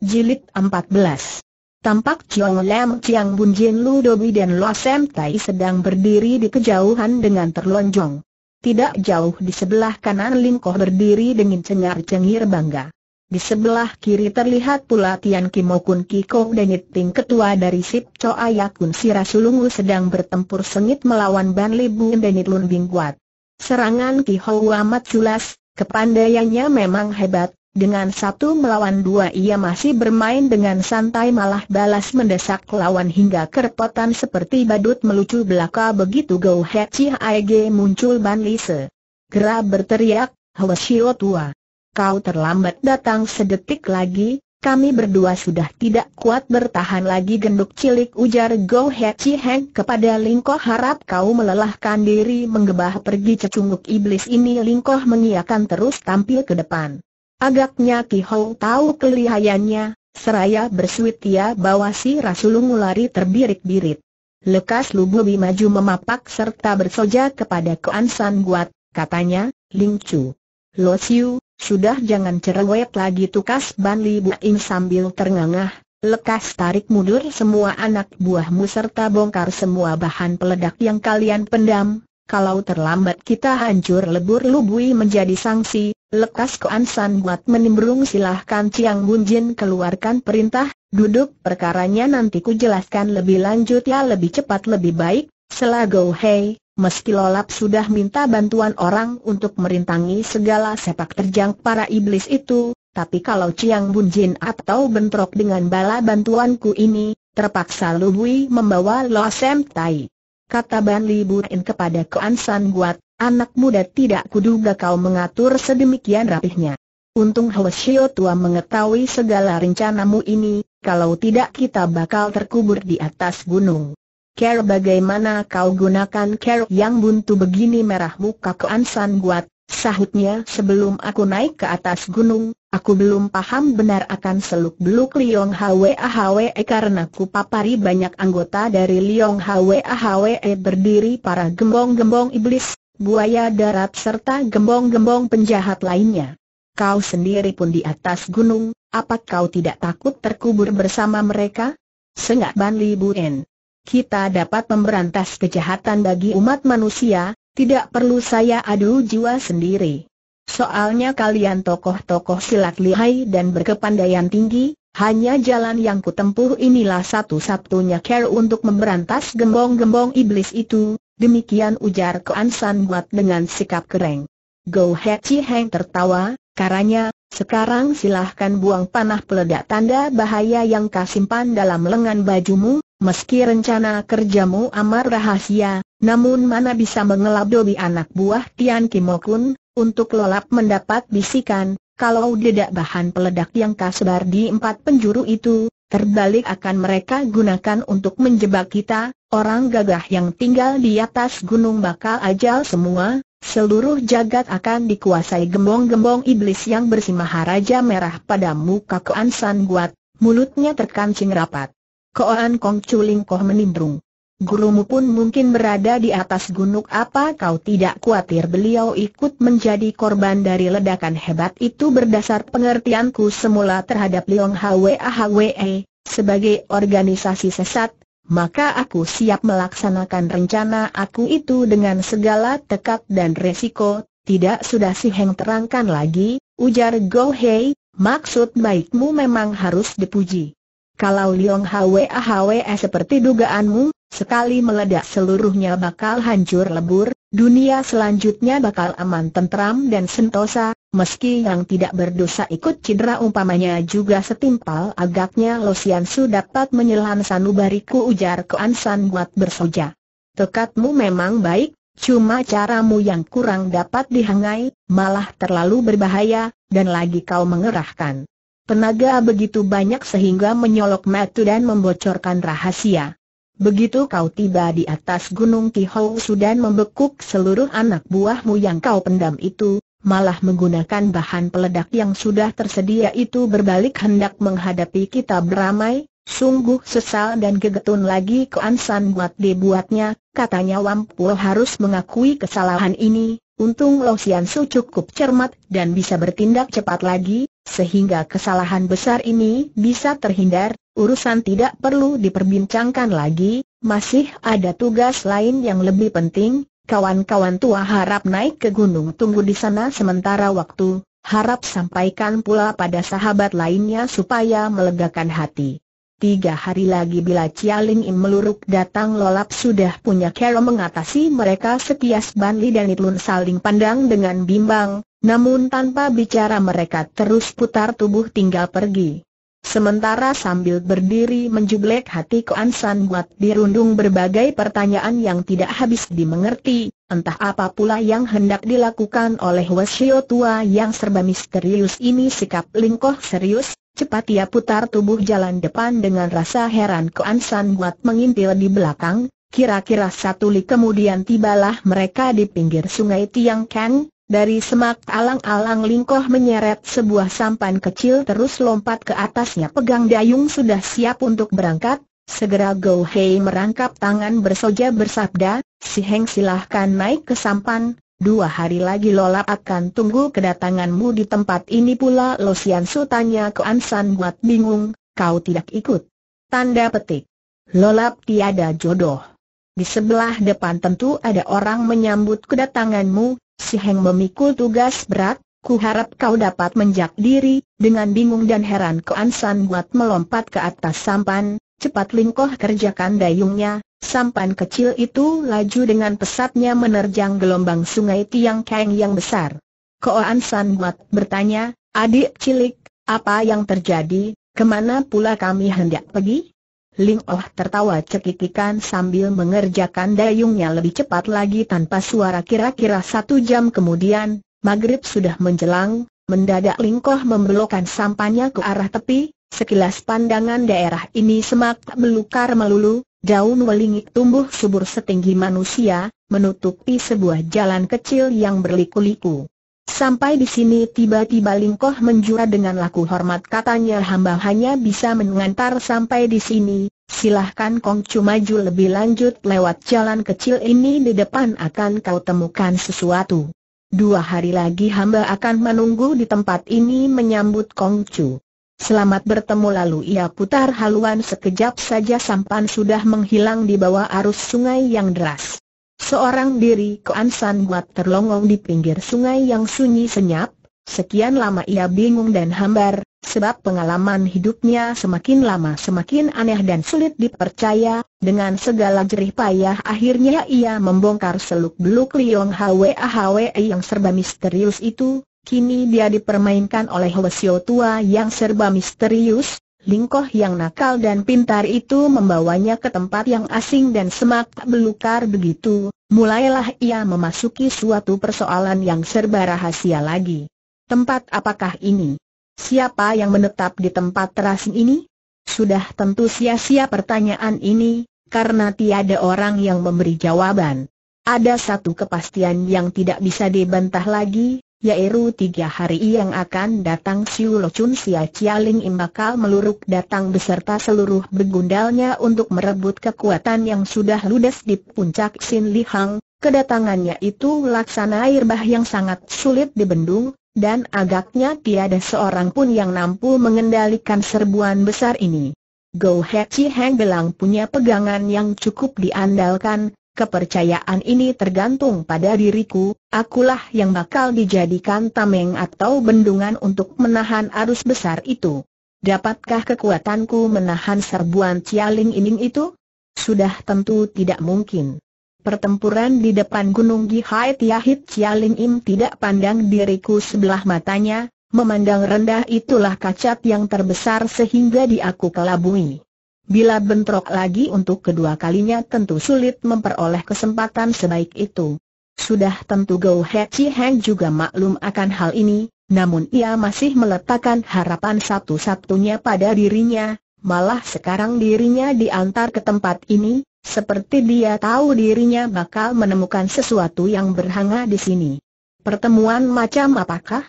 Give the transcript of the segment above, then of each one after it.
Jilid 14 Tampak Chiong Lam Chiang Bun Jin Lu Dobi dan Lo Sam Tai sedang berdiri di kejauhan dengan terlonjong. Tidak jauh di sebelah kanan Lingkoh berdiri dengan cengar-cengir bangga. Di sebelah kiri terlihat pula Tian Kimokun Kiko dan Ting ketua dari Sip Cho Ayakun Sirasulungu sedang bertempur sengit melawan Ban Libu dan Lun Bingguat. Serangan Ki amat jelas, kepandaiannya memang hebat, dengan satu melawan dua ia masih bermain dengan santai malah balas mendesak lawan hingga kerepotan seperti badut melucu belaka begitu Go He Chi Aege muncul Ban Lise. Gera berteriak, Hwasio tua. Kau terlambat datang sedetik lagi, kami berdua sudah tidak kuat bertahan lagi genduk cilik ujar Go He Chi Heng kepada Lingkoh harap kau melelahkan diri menggebah pergi cecunguk iblis ini Lingkoh mengiakan terus tampil ke depan. Agaknya Ki Hou tahu kelihayannya, seraya bersuit ia bawa si Rasulungu lari terbirit-birit. Lekas Lububi maju memapak serta bersoja kepada Koan San Guat, katanya, Ling Chu. Lo Siu, sudah jangan cerewet lagi tukas Ban Li Buing sambil terngangah, lekas tarik mundur semua anak buahmu serta bongkar semua bahan peledak yang kalian pendam, kalau terlambat kita hancur lebur lubui menjadi sanksi, lekas Koan San buat menimbrung silahkan Ciang Bunjin keluarkan perintah, duduk perkaranya nanti ku jelaskan lebih lanjut ya lebih cepat lebih baik, selago hei, meski lolap sudah minta bantuan orang untuk merintangi segala sepak terjang para iblis itu, tapi kalau Ciang Bunjin atau bentrok dengan bala bantuanku ini, terpaksa Lubui membawa Lo Sem Tai. Kata Ban Li Buin kepada Koan San Guat, anak muda tidak kuduga kau mengatur sedemikian rapihnya. Untung Hwasyo tua mengetahui segala rencanamu ini, kalau tidak kita bakal terkubur di atas gunung. Care bagaimana kau gunakan care yang buntu begini merah muka Koan San Guat, sahutnya sebelum aku naik ke atas gunung, Aku belum paham benar akan seluk-beluk Liong Hwe Hwe karena ku papari banyak anggota dari Liong Hwe Hwe berdiri para gembong-gembong iblis, buaya darat serta gembong-gembong penjahat lainnya. Kau sendiri pun di atas gunung, apa kau tidak takut terkubur bersama mereka? Sengak Ban Li Buen. Kita dapat memberantas kejahatan bagi umat manusia, tidak perlu saya adu jiwa sendiri. Soalnya kalian tokoh-tokoh silat lihai dan berkepandaian tinggi, hanya jalan yang kutempuh inilah satu-satunya care untuk memberantas gembong-gembong iblis itu, demikian ujar Koan San Buat dengan sikap kering. Go He Chi Heng tertawa, karanya, sekarang silahkan buang panah peledak tanda bahaya yang kau simpan dalam lengan bajumu, meski rencana kerjamu amat rahasia, namun mana bisa mengeladobi anak buah Tian Kimokun, untuk lolap mendapat bisikan, kalau dedak bahan peledak yang kasebar di empat penjuru itu, terbalik akan mereka gunakan untuk menjebak kita, orang gagah yang tinggal di atas gunung bakal ajal semua, seluruh jagat akan dikuasai gembong-gembong iblis yang bersimaharaja merah pada muka Koan San Guat, mulutnya terkancing rapat. Koan Kong Culing Koh menimbrung. Gurumu pun mungkin berada di atas gunung apa kau tidak khawatir beliau ikut menjadi korban dari ledakan hebat itu berdasar pengertianku semula terhadap Leong Hwe Hwe sebagai organisasi sesat, maka aku siap melaksanakan rencana aku itu dengan segala tekad dan resiko, tidak sudah si Heng terangkan lagi, ujar Go Hei, maksud baikmu memang harus dipuji. Kalau Leong Hwe Hwe seperti dugaanmu, Sekali meledak seluruhnya bakal hancur lebur, dunia selanjutnya bakal aman tentram dan sentosa, meski yang tidak berdosa ikut cedera umpamanya juga setimpal agaknya Losian Su dapat menyelam sanubariku ujar Koan San buat bersoja. Tekadmu memang baik, cuma caramu yang kurang dapat dihangai, malah terlalu berbahaya, dan lagi kau mengerahkan tenaga begitu banyak sehingga menyolok matu dan membocorkan rahasia. Begitu kau tiba di atas gunung Kihou Sudan membekuk seluruh anak buahmu yang kau pendam itu, malah menggunakan bahan peledak yang sudah tersedia itu berbalik hendak menghadapi kita beramai, sungguh sesal dan gegetun lagi keansan buat dibuatnya, katanya Wampu harus mengakui kesalahan ini, Untung Lo Sian Su cukup cermat dan bisa bertindak cepat lagi, sehingga kesalahan besar ini bisa terhindar, urusan tidak perlu diperbincangkan lagi, masih ada tugas lain yang lebih penting, kawan-kawan tua harap naik ke gunung tunggu di sana sementara waktu, harap sampaikan pula pada sahabat lainnya supaya melegakan hati. Tiga hari lagi bila Cialing Im meluruk datang lolap sudah punya cara mengatasi mereka sekias Ban Li dan Itlun saling pandang dengan bimbang, namun tanpa bicara mereka terus putar tubuh tinggal pergi. Sementara sambil berdiri menjublek hati Koan San buat dirundung berbagai pertanyaan yang tidak habis dimengerti, entah apa pula yang hendak dilakukan oleh Wasio tua yang serba misterius ini sikap lingkoh serius, Cepat ia putar tubuh jalan depan dengan rasa heran Koan San buat mengintil di belakang, kira-kira satu li kemudian tibalah mereka di pinggir sungai Tiang Kang, dari semak alang-alang lingkoh menyeret sebuah sampan kecil terus lompat ke atasnya pegang dayung sudah siap untuk berangkat, segera Go Hei merangkap tangan bersoja bersabda, si Heng silahkan naik ke sampan, Dua hari lagi Lola akan tunggu kedatanganmu di tempat ini pula Lo Sian Su tanya ke Ansan buat bingung, kau tidak ikut. Tanda petik. Lolap tiada jodoh. Di sebelah depan tentu ada orang menyambut kedatanganmu, si Heng memikul tugas berat, ku harap kau dapat menjak diri, dengan bingung dan heran ke Ansan buat melompat ke atas sampan, cepat lingkoh kerjakan dayungnya, Sampan kecil itu laju dengan pesatnya menerjang gelombang sungai Tiang Kang yang besar. Koan San Mat bertanya, adik cilik, apa yang terjadi, ke mana pula kami hendak pergi? Ling Oh tertawa cekikikan sambil mengerjakan dayungnya lebih cepat lagi tanpa suara kira-kira satu jam kemudian, maghrib sudah menjelang, mendadak Ling Oh membelokkan sampannya ke arah tepi, sekilas pandangan daerah ini semak belukar melulu, Daun welingik tumbuh subur setinggi manusia, menutupi sebuah jalan kecil yang berliku-liku. Sampai di sini tiba-tiba Lingkoh menjura dengan laku hormat katanya hamba hanya bisa mengantar sampai di sini, silahkan Kongcu maju lebih lanjut lewat jalan kecil ini di depan akan kau temukan sesuatu. Dua hari lagi hamba akan menunggu di tempat ini menyambut Kongcu. Selamat bertemu lalu ia putar haluan sekejap saja sampan sudah menghilang di bawah arus sungai yang deras. Seorang diri Koan San buat terlongong di pinggir sungai yang sunyi senyap, sekian lama ia bingung dan hambar, sebab pengalaman hidupnya semakin lama semakin aneh dan sulit dipercaya, dengan segala jerih payah akhirnya ia membongkar seluk-beluk Liong Hwa Hwa yang serba misterius itu, Kini dia dipermainkan oleh Hwasyo tua yang serba misterius, Lingkoh yang nakal dan pintar itu membawanya ke tempat yang asing dan semak belukar begitu, mulailah ia memasuki suatu persoalan yang serba rahasia lagi. Tempat apakah ini? Siapa yang menetap di tempat terasing ini? Sudah tentu sia-sia pertanyaan ini, karena tiada orang yang memberi jawaban. Ada satu kepastian yang tidak bisa dibantah lagi, yaitu tiga hari yang akan datang Siu Lo Chun Sia Chialing Im bakal meluruk datang beserta seluruh begundalnya untuk merebut kekuatan yang sudah ludes di puncak Sin Li Hang. Kedatangannya itu laksana air bah yang sangat sulit dibendung, dan agaknya tiada seorang pun yang mampu mengendalikan serbuan besar ini. Go He Chi Hang Belang punya pegangan yang cukup diandalkan, Kepercayaan ini tergantung pada diriku, akulah yang bakal dijadikan tameng atau bendungan untuk menahan arus besar itu. Dapatkah kekuatanku menahan serbuan Cialing Ining itu? Sudah tentu tidak mungkin. Pertempuran di depan Gunung Gihai Tiahit Cialing Im tidak pandang diriku sebelah matanya, memandang rendah itulah kacat yang terbesar sehingga di aku kelabui. Bila bentrok lagi untuk kedua kalinya tentu sulit memperoleh kesempatan sebaik itu. Sudah tentu Go He Chi Heng juga maklum akan hal ini, namun ia masih meletakkan harapan satu-satunya pada dirinya, malah sekarang dirinya diantar ke tempat ini, seperti dia tahu dirinya bakal menemukan sesuatu yang berhanga di sini. Pertemuan macam apakah?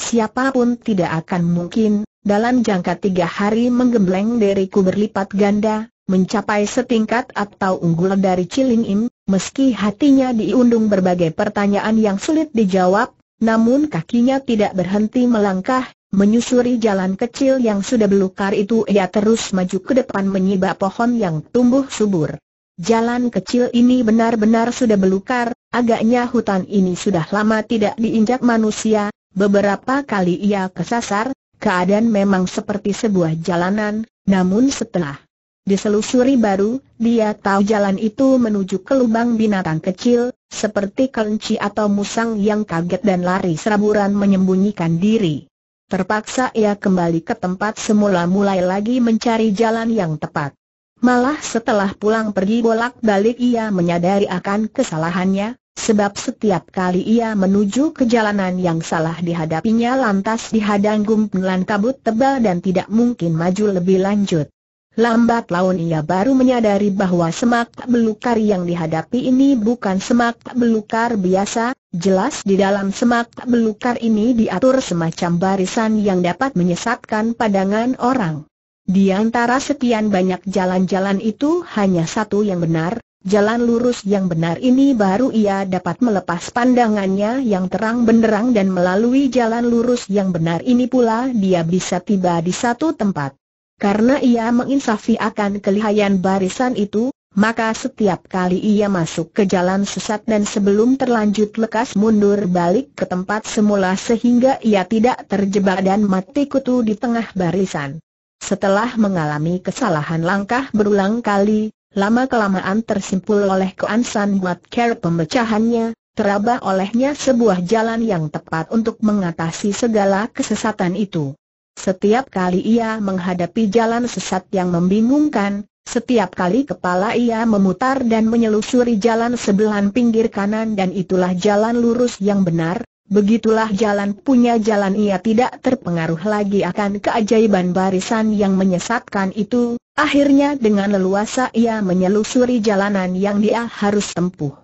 Siapa pun tidak akan mungkin, dalam jangka tiga hari menggembleng diriku berlipat ganda, mencapai setingkat atau unggul dari Ciling Im, Meski hatinya diundung berbagai pertanyaan yang sulit dijawab, namun kakinya tidak berhenti melangkah, menyusuri jalan kecil yang sudah belukar itu ia terus maju ke depan menyibak pohon yang tumbuh subur. Jalan kecil ini benar-benar sudah belukar, agaknya hutan ini sudah lama tidak diinjak manusia, beberapa kali ia kesasar, keadaan memang seperti sebuah jalanan, namun setelah Diselusuri baru, dia tahu jalan itu menuju ke lubang binatang kecil, seperti kelinci atau musang yang kaget dan lari seraburan menyembunyikan diri. Terpaksa ia kembali ke tempat semula mulai lagi mencari jalan yang tepat. Malah setelah pulang pergi bolak-balik ia menyadari akan kesalahannya, sebab setiap kali ia menuju ke jalanan yang salah dihadapinya lantas dihadang gumpulan kabut tebal dan tidak mungkin maju lebih lanjut. Lambat laun ia baru menyadari bahwa semak belukar yang dihadapi ini bukan semak belukar biasa, jelas di dalam semak belukar ini diatur semacam barisan yang dapat menyesatkan pandangan orang. Di antara sekian banyak jalan-jalan itu hanya satu yang benar, jalan lurus yang benar ini baru ia dapat melepas pandangannya yang terang benderang dan melalui jalan lurus yang benar ini pula dia bisa tiba di satu tempat. Karena ia menginsafi akan kelihayan barisan itu, maka setiap kali ia masuk ke jalan sesat dan sebelum terlanjut lekas mundur balik ke tempat semula sehingga ia tidak terjebak dan mati kutu di tengah barisan. Setelah mengalami kesalahan langkah berulang kali, lama-kelamaan tersimpul oleh keansan buat care pemecahannya, teraba olehnya sebuah jalan yang tepat untuk mengatasi segala kesesatan itu. Setiap kali ia menghadapi jalan sesat yang membingungkan, setiap kali kepala ia memutar dan menyelusuri jalan sebelah pinggir kanan dan itulah jalan lurus yang benar, begitulah jalan punya jalan ia tidak terpengaruh lagi akan keajaiban barisan yang menyesatkan itu, akhirnya dengan leluasa ia menyelusuri jalanan yang dia harus tempuh.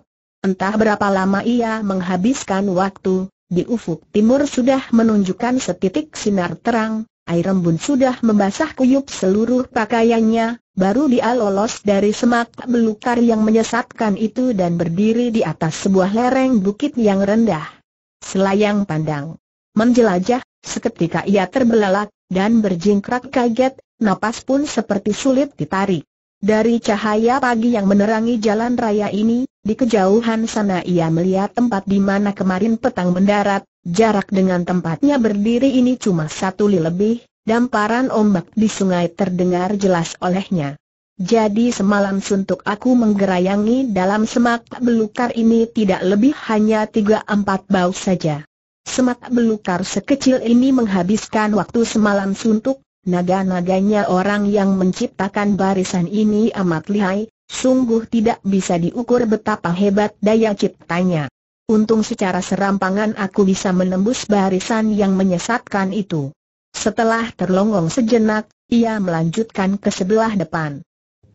Entah berapa lama ia menghabiskan waktu, di ufuk timur sudah menunjukkan setitik sinar terang, air embun sudah membasah kuyup seluruh pakaiannya, baru dia lolos dari semak belukar yang menyesatkan itu dan berdiri di atas sebuah lereng bukit yang rendah. Selayang pandang. Menjelajah, seketika ia terbelalak, dan berjingkrak kaget, napas pun seperti sulit ditarik. Dari cahaya pagi yang menerangi jalan raya ini, di kejauhan sana ia melihat tempat di mana kemarin petang mendarat, jarak dengan tempatnya berdiri ini cuma satu li lebih, damparan ombak di sungai terdengar jelas olehnya. Jadi semalam suntuk aku menggerayangi dalam semak belukar ini tidak lebih hanya tiga empat bau saja. Semak belukar sekecil ini menghabiskan waktu semalam suntuk, Naga-naganya orang yang menciptakan barisan ini amat lihai, sungguh tidak bisa diukur betapa hebat daya ciptanya. Untung secara serampangan aku bisa menembus barisan yang menyesatkan itu. Setelah terlongong sejenak, ia melanjutkan ke sebelah depan.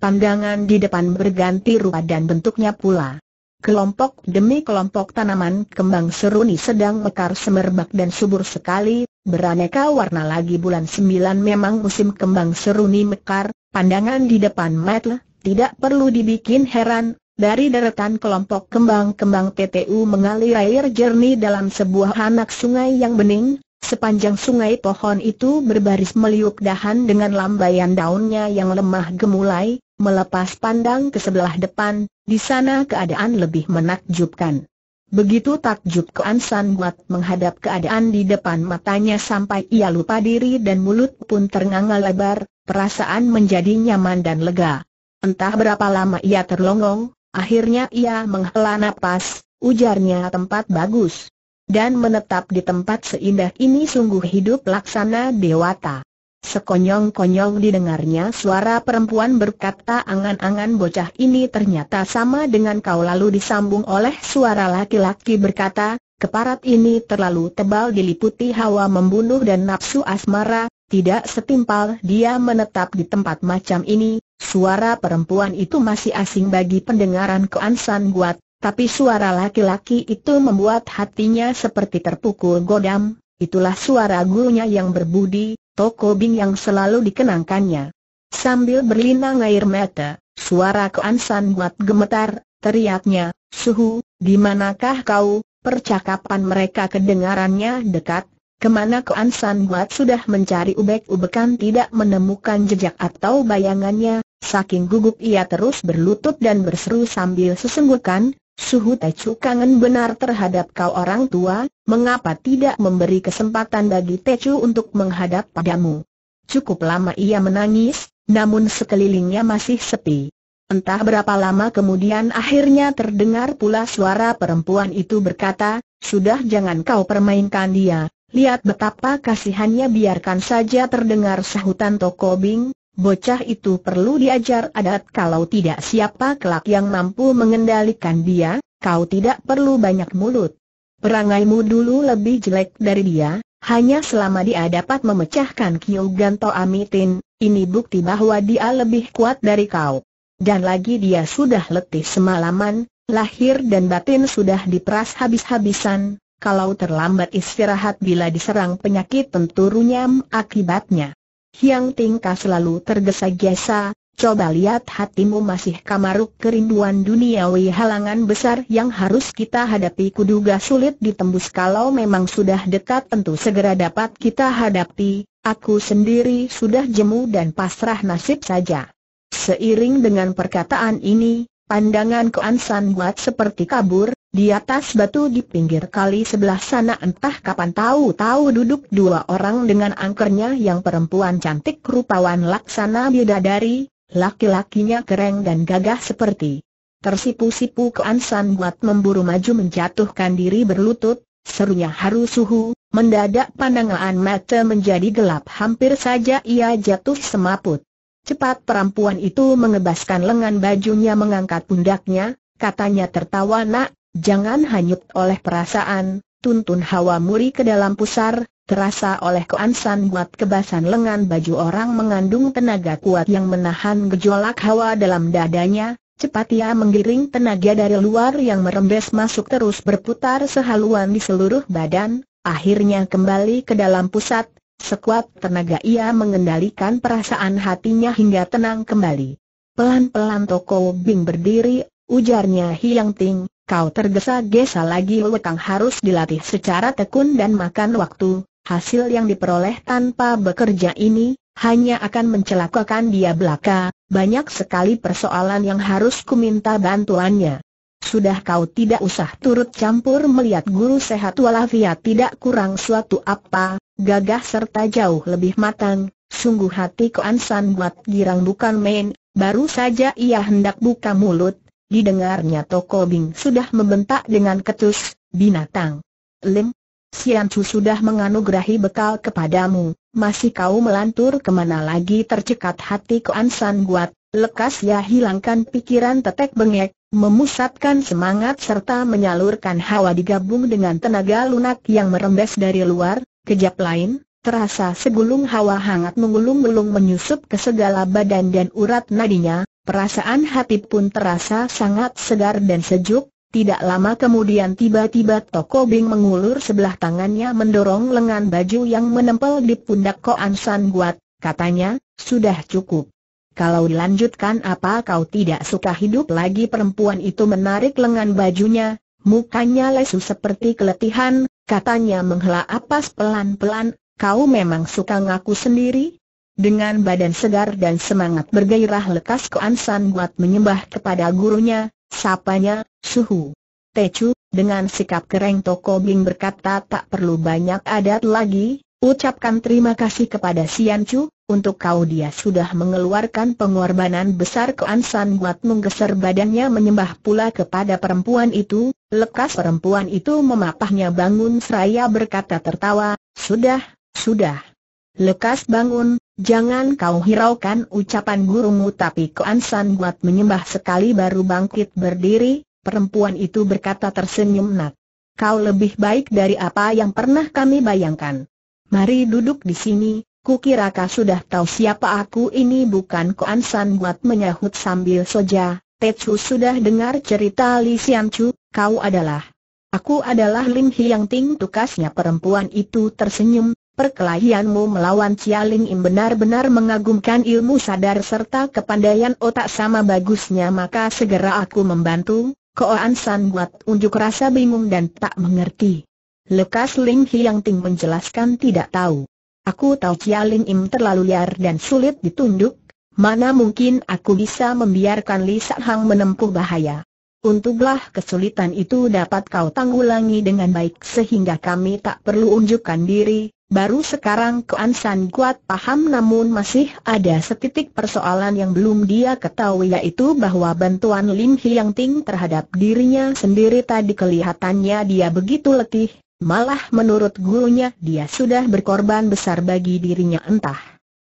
Pandangan di depan berganti rupa dan bentuknya pula. Kelompok demi kelompok tanaman kembang seruni sedang mekar semerbak dan subur sekali, Beraneka warna lagi bulan sembilan memang musim kembang seruni mekar, pandangan di depan mata, tidak perlu dibikin heran, dari deretan kelompok kembang-kembang TTU mengalir air jernih dalam sebuah anak sungai yang bening, sepanjang sungai pohon itu berbaris meliuk dahan dengan lambaian daunnya yang lemah gemulai, melepas pandang ke sebelah depan, di sana keadaan lebih menakjubkan. Begitu takjub Keansan buat menghadap keadaan di depan matanya sampai ia lupa diri dan mulut pun ternganga lebar, perasaan menjadi nyaman dan lega. Entah berapa lama ia terlongong, akhirnya ia menghela napas, ujarnya tempat bagus. Dan menetap di tempat seindah ini sungguh hidup laksana dewata. Sekonyong-konyong didengarnya suara perempuan berkata angan-angan bocah ini ternyata sama dengan kau lalu disambung oleh suara laki-laki berkata, keparat ini terlalu tebal diliputi hawa membunuh dan nafsu asmara, tidak setimpal dia menetap di tempat macam ini, suara perempuan itu masih asing bagi pendengaran keansan buat, tapi suara laki-laki itu membuat hatinya seperti terpukul godam, itulah suara gurunya yang berbudi, Toko Bing yang selalu dikenangkannya. Sambil berlinang air mata, suara keansan buat gemetar, teriaknya, Suhu, di manakah kau? Percakapan mereka kedengarannya dekat, ke mana Koan San Buat sudah mencari ubek-ubekan tidak menemukan jejak atau bayangannya, saking gugup ia terus berlutut dan berseru sambil sesenggukan, Suhu Tecu kangen benar terhadap kau orang tua, mengapa tidak memberi kesempatan bagi Tecu untuk menghadap padamu? Cukup lama ia menangis, namun sekelilingnya masih sepi. Entah berapa lama kemudian akhirnya terdengar pula suara perempuan itu berkata, sudah jangan kau permainkan dia, lihat betapa kasihannya biarkan saja terdengar sahutan Toko Bing, bocah itu perlu diajar adat kalau tidak siapa kelak yang mampu mengendalikan dia, kau tidak perlu banyak mulut. Perangaimu dulu lebih jelek dari dia, hanya selama dia dapat memecahkan Ganto Amitin, ini bukti bahwa dia lebih kuat dari kau. Dan lagi dia sudah letih semalaman, lahir dan batin sudah diperas habis-habisan, kalau terlambat istirahat bila diserang penyakit tentu runyam akibatnya. Hyang Tingka selalu tergesa-gesa, coba lihat hatimu masih kamaruk kerinduan duniawi halangan besar yang harus kita hadapi. Kuduga sulit ditembus kalau memang sudah dekat tentu segera dapat kita hadapi, aku sendiri sudah jemu dan pasrah nasib saja. Seiring dengan perkataan ini, pandangan Koan San buat seperti kabur, di atas batu di pinggir kali sebelah sana entah kapan tahu-tahu duduk dua orang dengan angkernya yang perempuan cantik rupawan laksana bidadari, laki-lakinya keren dan gagah seperti tersipu-sipu Koan San buat memburu maju menjatuhkan diri berlutut, serunya haru suhu, mendadak pandangan mata menjadi gelap hampir saja ia jatuh semaput. Cepat perempuan itu mengebaskan lengan bajunya mengangkat pundaknya, katanya tertawa nak, jangan hanyut oleh perasaan, tuntun hawa muri ke dalam pusar, terasa oleh keansan buat kebasan lengan baju orang mengandung tenaga kuat yang menahan gejolak hawa dalam dadanya, cepat ia menggiring tenaga dari luar yang merembes masuk terus berputar sehaluan di seluruh badan, akhirnya kembali ke dalam pusat, Sekuat tenaga ia mengendalikan perasaan hatinya hingga tenang kembali. Pelan-pelan Toko Bing berdiri, ujarnya Hiang Ting, kau tergesa-gesa lagi wekang harus dilatih secara tekun dan makan waktu, hasil yang diperoleh tanpa bekerja ini, hanya akan mencelakakan dia belaka, banyak sekali persoalan yang harus kuminta bantuannya. Sudah kau tidak usah turut campur melihat guru sehat walafiat tidak kurang suatu apa, gagah serta jauh lebih matang, sungguh hati Koan San buat girang bukan main, baru saja ia hendak buka mulut, didengarnya Toko Bing sudah membentak dengan ketus, binatang. Lim, Sian Chu sudah menganugerahi bekal kepadamu, masih kau melantur ke mana lagi? Tercekat hati Koan San buat, lekas ya hilangkan pikiran tetek bengek, memusatkan semangat serta menyalurkan hawa digabung dengan tenaga lunak yang merembes dari luar, Kejap lain, terasa segulung hawa hangat mengulung-ulung menyusup ke segala badan dan urat nadinya, perasaan hati pun terasa sangat segar dan sejuk, tidak lama kemudian tiba-tiba Toko Bing mengulur sebelah tangannya mendorong lengan baju yang menempel di pundak Koan San Guat, katanya, sudah cukup. Kalau dilanjutkan apa kau tidak suka hidup lagi perempuan itu menarik lengan bajunya, mukanya lesu seperti keletihan, Katanya menghela apas pelan-pelan, kau memang suka ngaku sendiri? Dengan badan segar dan semangat bergairah lekas Koan San buat menyembah kepada gurunya, sapanya, suhu. Tecu, dengan sikap kering Toko Bing berkata tak perlu banyak adat lagi, ucapkan terima kasih kepada Sian Chu, untuk kau dia sudah mengeluarkan pengorbanan besar Koan San buat menggeser badannya menyembah pula kepada perempuan itu, lekas perempuan itu memapahnya bangun seraya berkata tertawa, sudah, sudah. Lekas bangun, jangan kau hiraukan ucapan gurumu tapi Koan San buat menyembah sekali baru bangkit berdiri, perempuan itu berkata tersenyum nak. Kau lebih baik dari apa yang pernah kami bayangkan. Mari duduk di sini, Kukira kau sudah tahu siapa aku ini bukan Koan San buat menyahut sambil soja, Tetsu sudah dengar cerita Li Sian Chu, kau adalah. Aku adalah Lim Hiang Ting tukasnya perempuan itu tersenyum, perkelahianmu melawan Cialing Im benar-benar mengagumkan ilmu sadar serta kepandaian otak sama bagusnya maka segera aku membantu, Koan San buat unjuk rasa bingung dan tak mengerti. Lekas Ling Hiang Ting menjelaskan tidak tahu. Aku tahu Cialing Im terlalu liar dan sulit ditunduk, mana mungkin aku bisa membiarkan Li Hang menempuh bahaya. Untunglah kesulitan itu dapat kau tanggulangi dengan baik sehingga kami tak perlu unjukkan diri, baru sekarang Kuan San kuat paham namun masih ada setitik persoalan yang belum dia ketahui yaitu bahwa bantuan Lim Hiang Ting terhadap dirinya sendiri tadi kelihatannya dia begitu letih, malah menurut gurunya dia sudah berkorban besar bagi dirinya entah.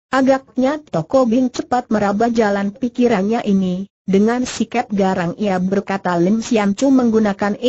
Agaknya Toko Bing cepat meraba jalan pikirannya ini, dengan sikap garang ia berkata Lim Sian Chu menggunakan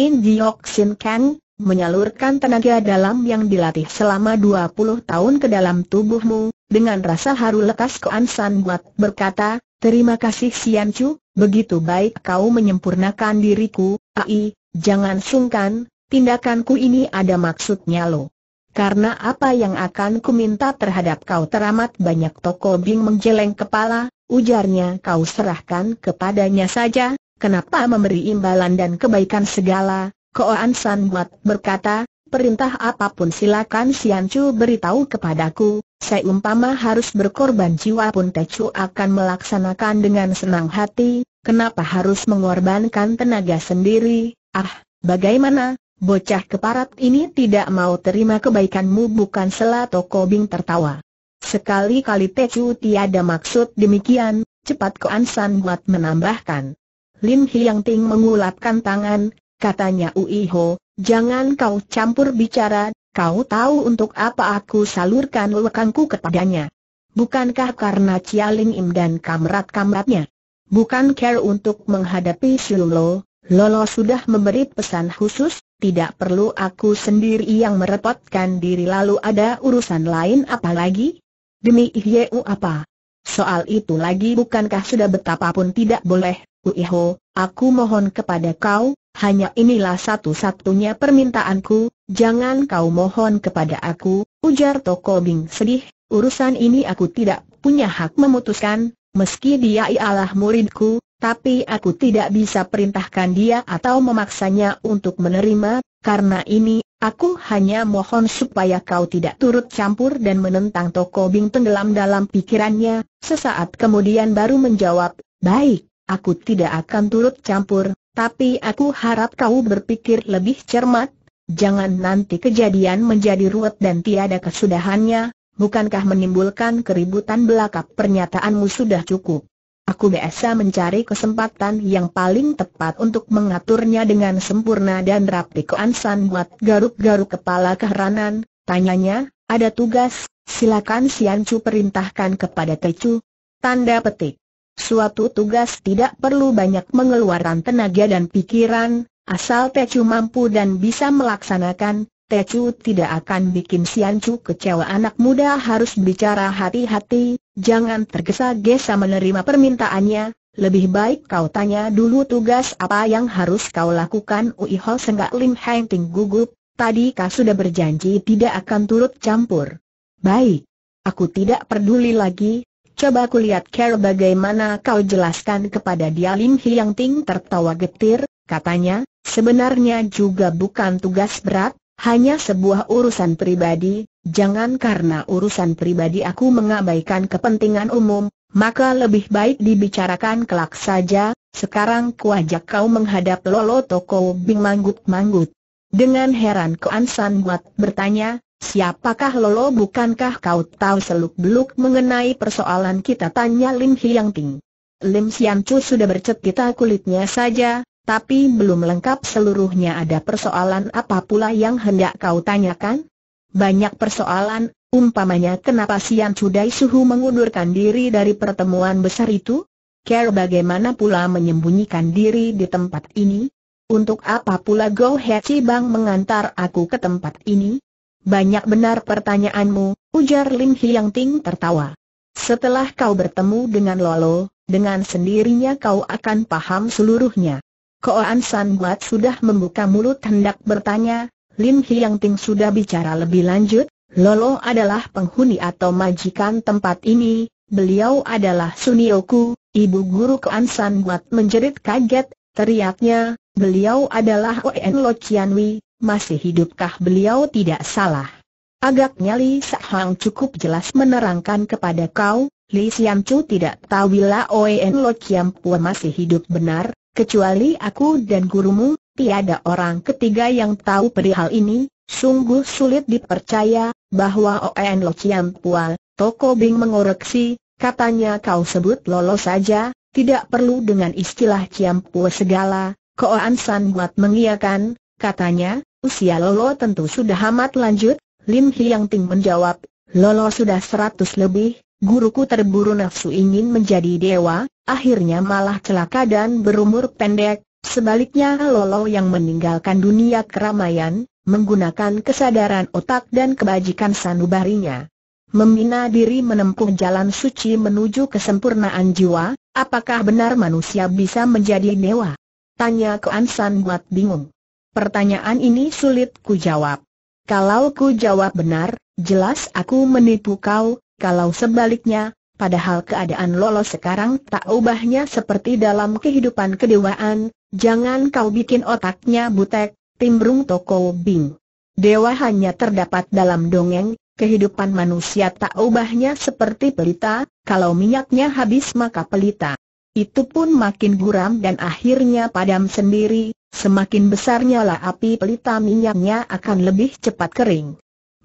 Sin Kang, menyalurkan tenaga dalam yang dilatih selama 20 tahun ke dalam tubuhmu, dengan rasa haru lekas Koan San buat berkata, terima kasih Sian Chu, begitu baik kau menyempurnakan diriku, ai, jangan sungkan, tindakanku ini ada maksudnya lo. Karena apa yang akan ku minta terhadap kau teramat banyak toko Bing menjeleng kepala, Ujarnya kau serahkan kepadanya saja, kenapa memberi imbalan dan kebaikan segala? Koan San buat berkata, perintah apa pun silakan Sian Chu beritahu kepadaku, saya umpama harus berkorban jiwa pun Tecu akan melaksanakan dengan senang hati, kenapa harus mengorbankan tenaga sendiri? Ah, bagaimana, bocah keparat ini tidak mau terima kebaikanmu bukan sela Toko Bing tertawa. Sekali-kali Tecu tiada maksud demikian, cepat Koan San buat menambahkan. Lim Hiang Ting mengulapkan tangan, katanya Uiho, jangan kau campur bicara, kau tahu untuk apa aku salurkan lekangku kepadanya. Bukankah karena Cialing Im dan kamrat-kamratnya? Bukan care untuk menghadapi Shulo, Lolo sudah memberi pesan khusus, tidak perlu aku sendiri yang merepotkan diri lalu ada urusan lain apa lagi? Demi Ihyeu apa? Soal itu lagi bukankah sudah betapapun tidak boleh, Uiho, aku mohon kepada kau, hanya inilah satu-satunya permintaanku, jangan kau mohon kepada aku, ujar Toko Bing sedih, urusan ini aku tidak punya hak memutuskan, meski dia ialah muridku, tapi aku tidak bisa perintahkan dia atau memaksanya untuk menerima, karena ini Aku hanya mohon supaya kau tidak turut campur dan menentang Toko Bing tenggelam dalam pikirannya, sesaat kemudian baru menjawab, baik, aku tidak akan turut campur, tapi aku harap kau berpikir lebih cermat, jangan nanti kejadian menjadi ruwet dan tiada kesudahannya, bukankah menimbulkan keributan belakang pernyataanmu sudah cukup. Aku biasa mencari kesempatan yang paling tepat untuk mengaturnya dengan sempurna dan rapi Koan buat garuk-garuk kepala keheranan, tanyanya, ada tugas, silakan Sian Chu perintahkan kepada Tecu. Tanda petik. Suatu tugas tidak perlu banyak mengeluarkan tenaga dan pikiran, asal Tecu mampu dan bisa melaksanakan, Tecu tidak akan bikin Sian Chu kecewa anak muda harus bicara hati-hati, jangan tergesa-gesa menerima permintaannya, lebih baik kau tanya dulu tugas apa yang harus kau lakukan. Ui Ho senggak Lim Hang Ting gugup, tadi kau sudah berjanji tidak akan turut campur. Baik, aku tidak peduli lagi, coba aku lihat care bagaimana kau jelaskan kepada dia. Lim Hiang Ting tertawa getir, katanya, sebenarnya juga bukan tugas berat, hanya sebuah urusan pribadi, jangan karena urusan pribadi aku mengabaikan kepentingan umum, maka lebih baik dibicarakan kelak saja, sekarang kuajak kau menghadap Lolo Toko Bing manggut-manggut. Dengan heran Koan San buat bertanya, siapakah Lolo bukankah kau tahu seluk-beluk mengenai persoalan kita tanya Lim Hiang Ting. Lim Sian Chu sudah bercetita kulitnya saja, tapi belum lengkap seluruhnya ada persoalan apa pula yang hendak kau tanyakan? Banyak persoalan, umpamanya kenapa Sian Cudai Suhu mengundurkan diri dari pertemuan besar itu? Care bagaimana pula menyembunyikan diri di tempat ini? Untuk apa pula Go He Bang mengantar aku ke tempat ini? Banyak benar pertanyaanmu, ujar Lim Hiang Ting tertawa. Setelah kau bertemu dengan Lolo, dengan sendirinya kau akan paham seluruhnya. Koan San Buat sudah membuka mulut hendak bertanya, Lim Hiang Ting sudah bicara lebih lanjut, Lolo adalah penghuni atau majikan tempat ini, beliau adalah Sunioku, ibu guru Kean San buat menjerit kaget, teriaknya, beliau adalah Oen Lo Chianwi, masih hidupkah beliau tidak salah. Agaknya Li Sahang cukup jelas menerangkan kepada kau, Li Siam Chu tidak tahu bila Oen Lo Chiam masih hidup benar, kecuali aku dan gurumu, tiada orang ketiga yang tahu perihal ini, Sungguh sulit dipercaya, bahwa Oen Lo Chiam Pual, Toko Bing mengoreksi, katanya kau sebut Lolo saja, tidak perlu dengan istilah Chiam Pua segala, Koan San buat mengiyakan, katanya, usia Lolo tentu sudah amat lanjut, Lim Hiang Ting menjawab, Lolo sudah seratus lebih, guruku terburu nafsu ingin menjadi dewa, akhirnya malah celaka dan berumur pendek, sebaliknya Lolo yang meninggalkan dunia keramaian, menggunakan kesadaran otak dan kebajikan sanubarinya. Membina diri menempuh jalan suci menuju kesempurnaan jiwa, apakah benar manusia bisa menjadi dewa? Tanya ke Ansan buat bingung. Pertanyaan ini sulit ku jawab. Kalau ku jawab benar, jelas aku menipu kau, kalau sebaliknya, padahal keadaan lolos sekarang tak ubahnya seperti dalam kehidupan kedewaan, jangan kau bikin otaknya butek, Timbrung Toko Bing. Dewa hanya terdapat dalam dongeng, kehidupan manusia tak ubahnya seperti pelita, kalau minyaknya habis maka pelita. Itu pun makin guram dan akhirnya padam sendiri, semakin besarnya lah api pelita minyaknya akan lebih cepat kering.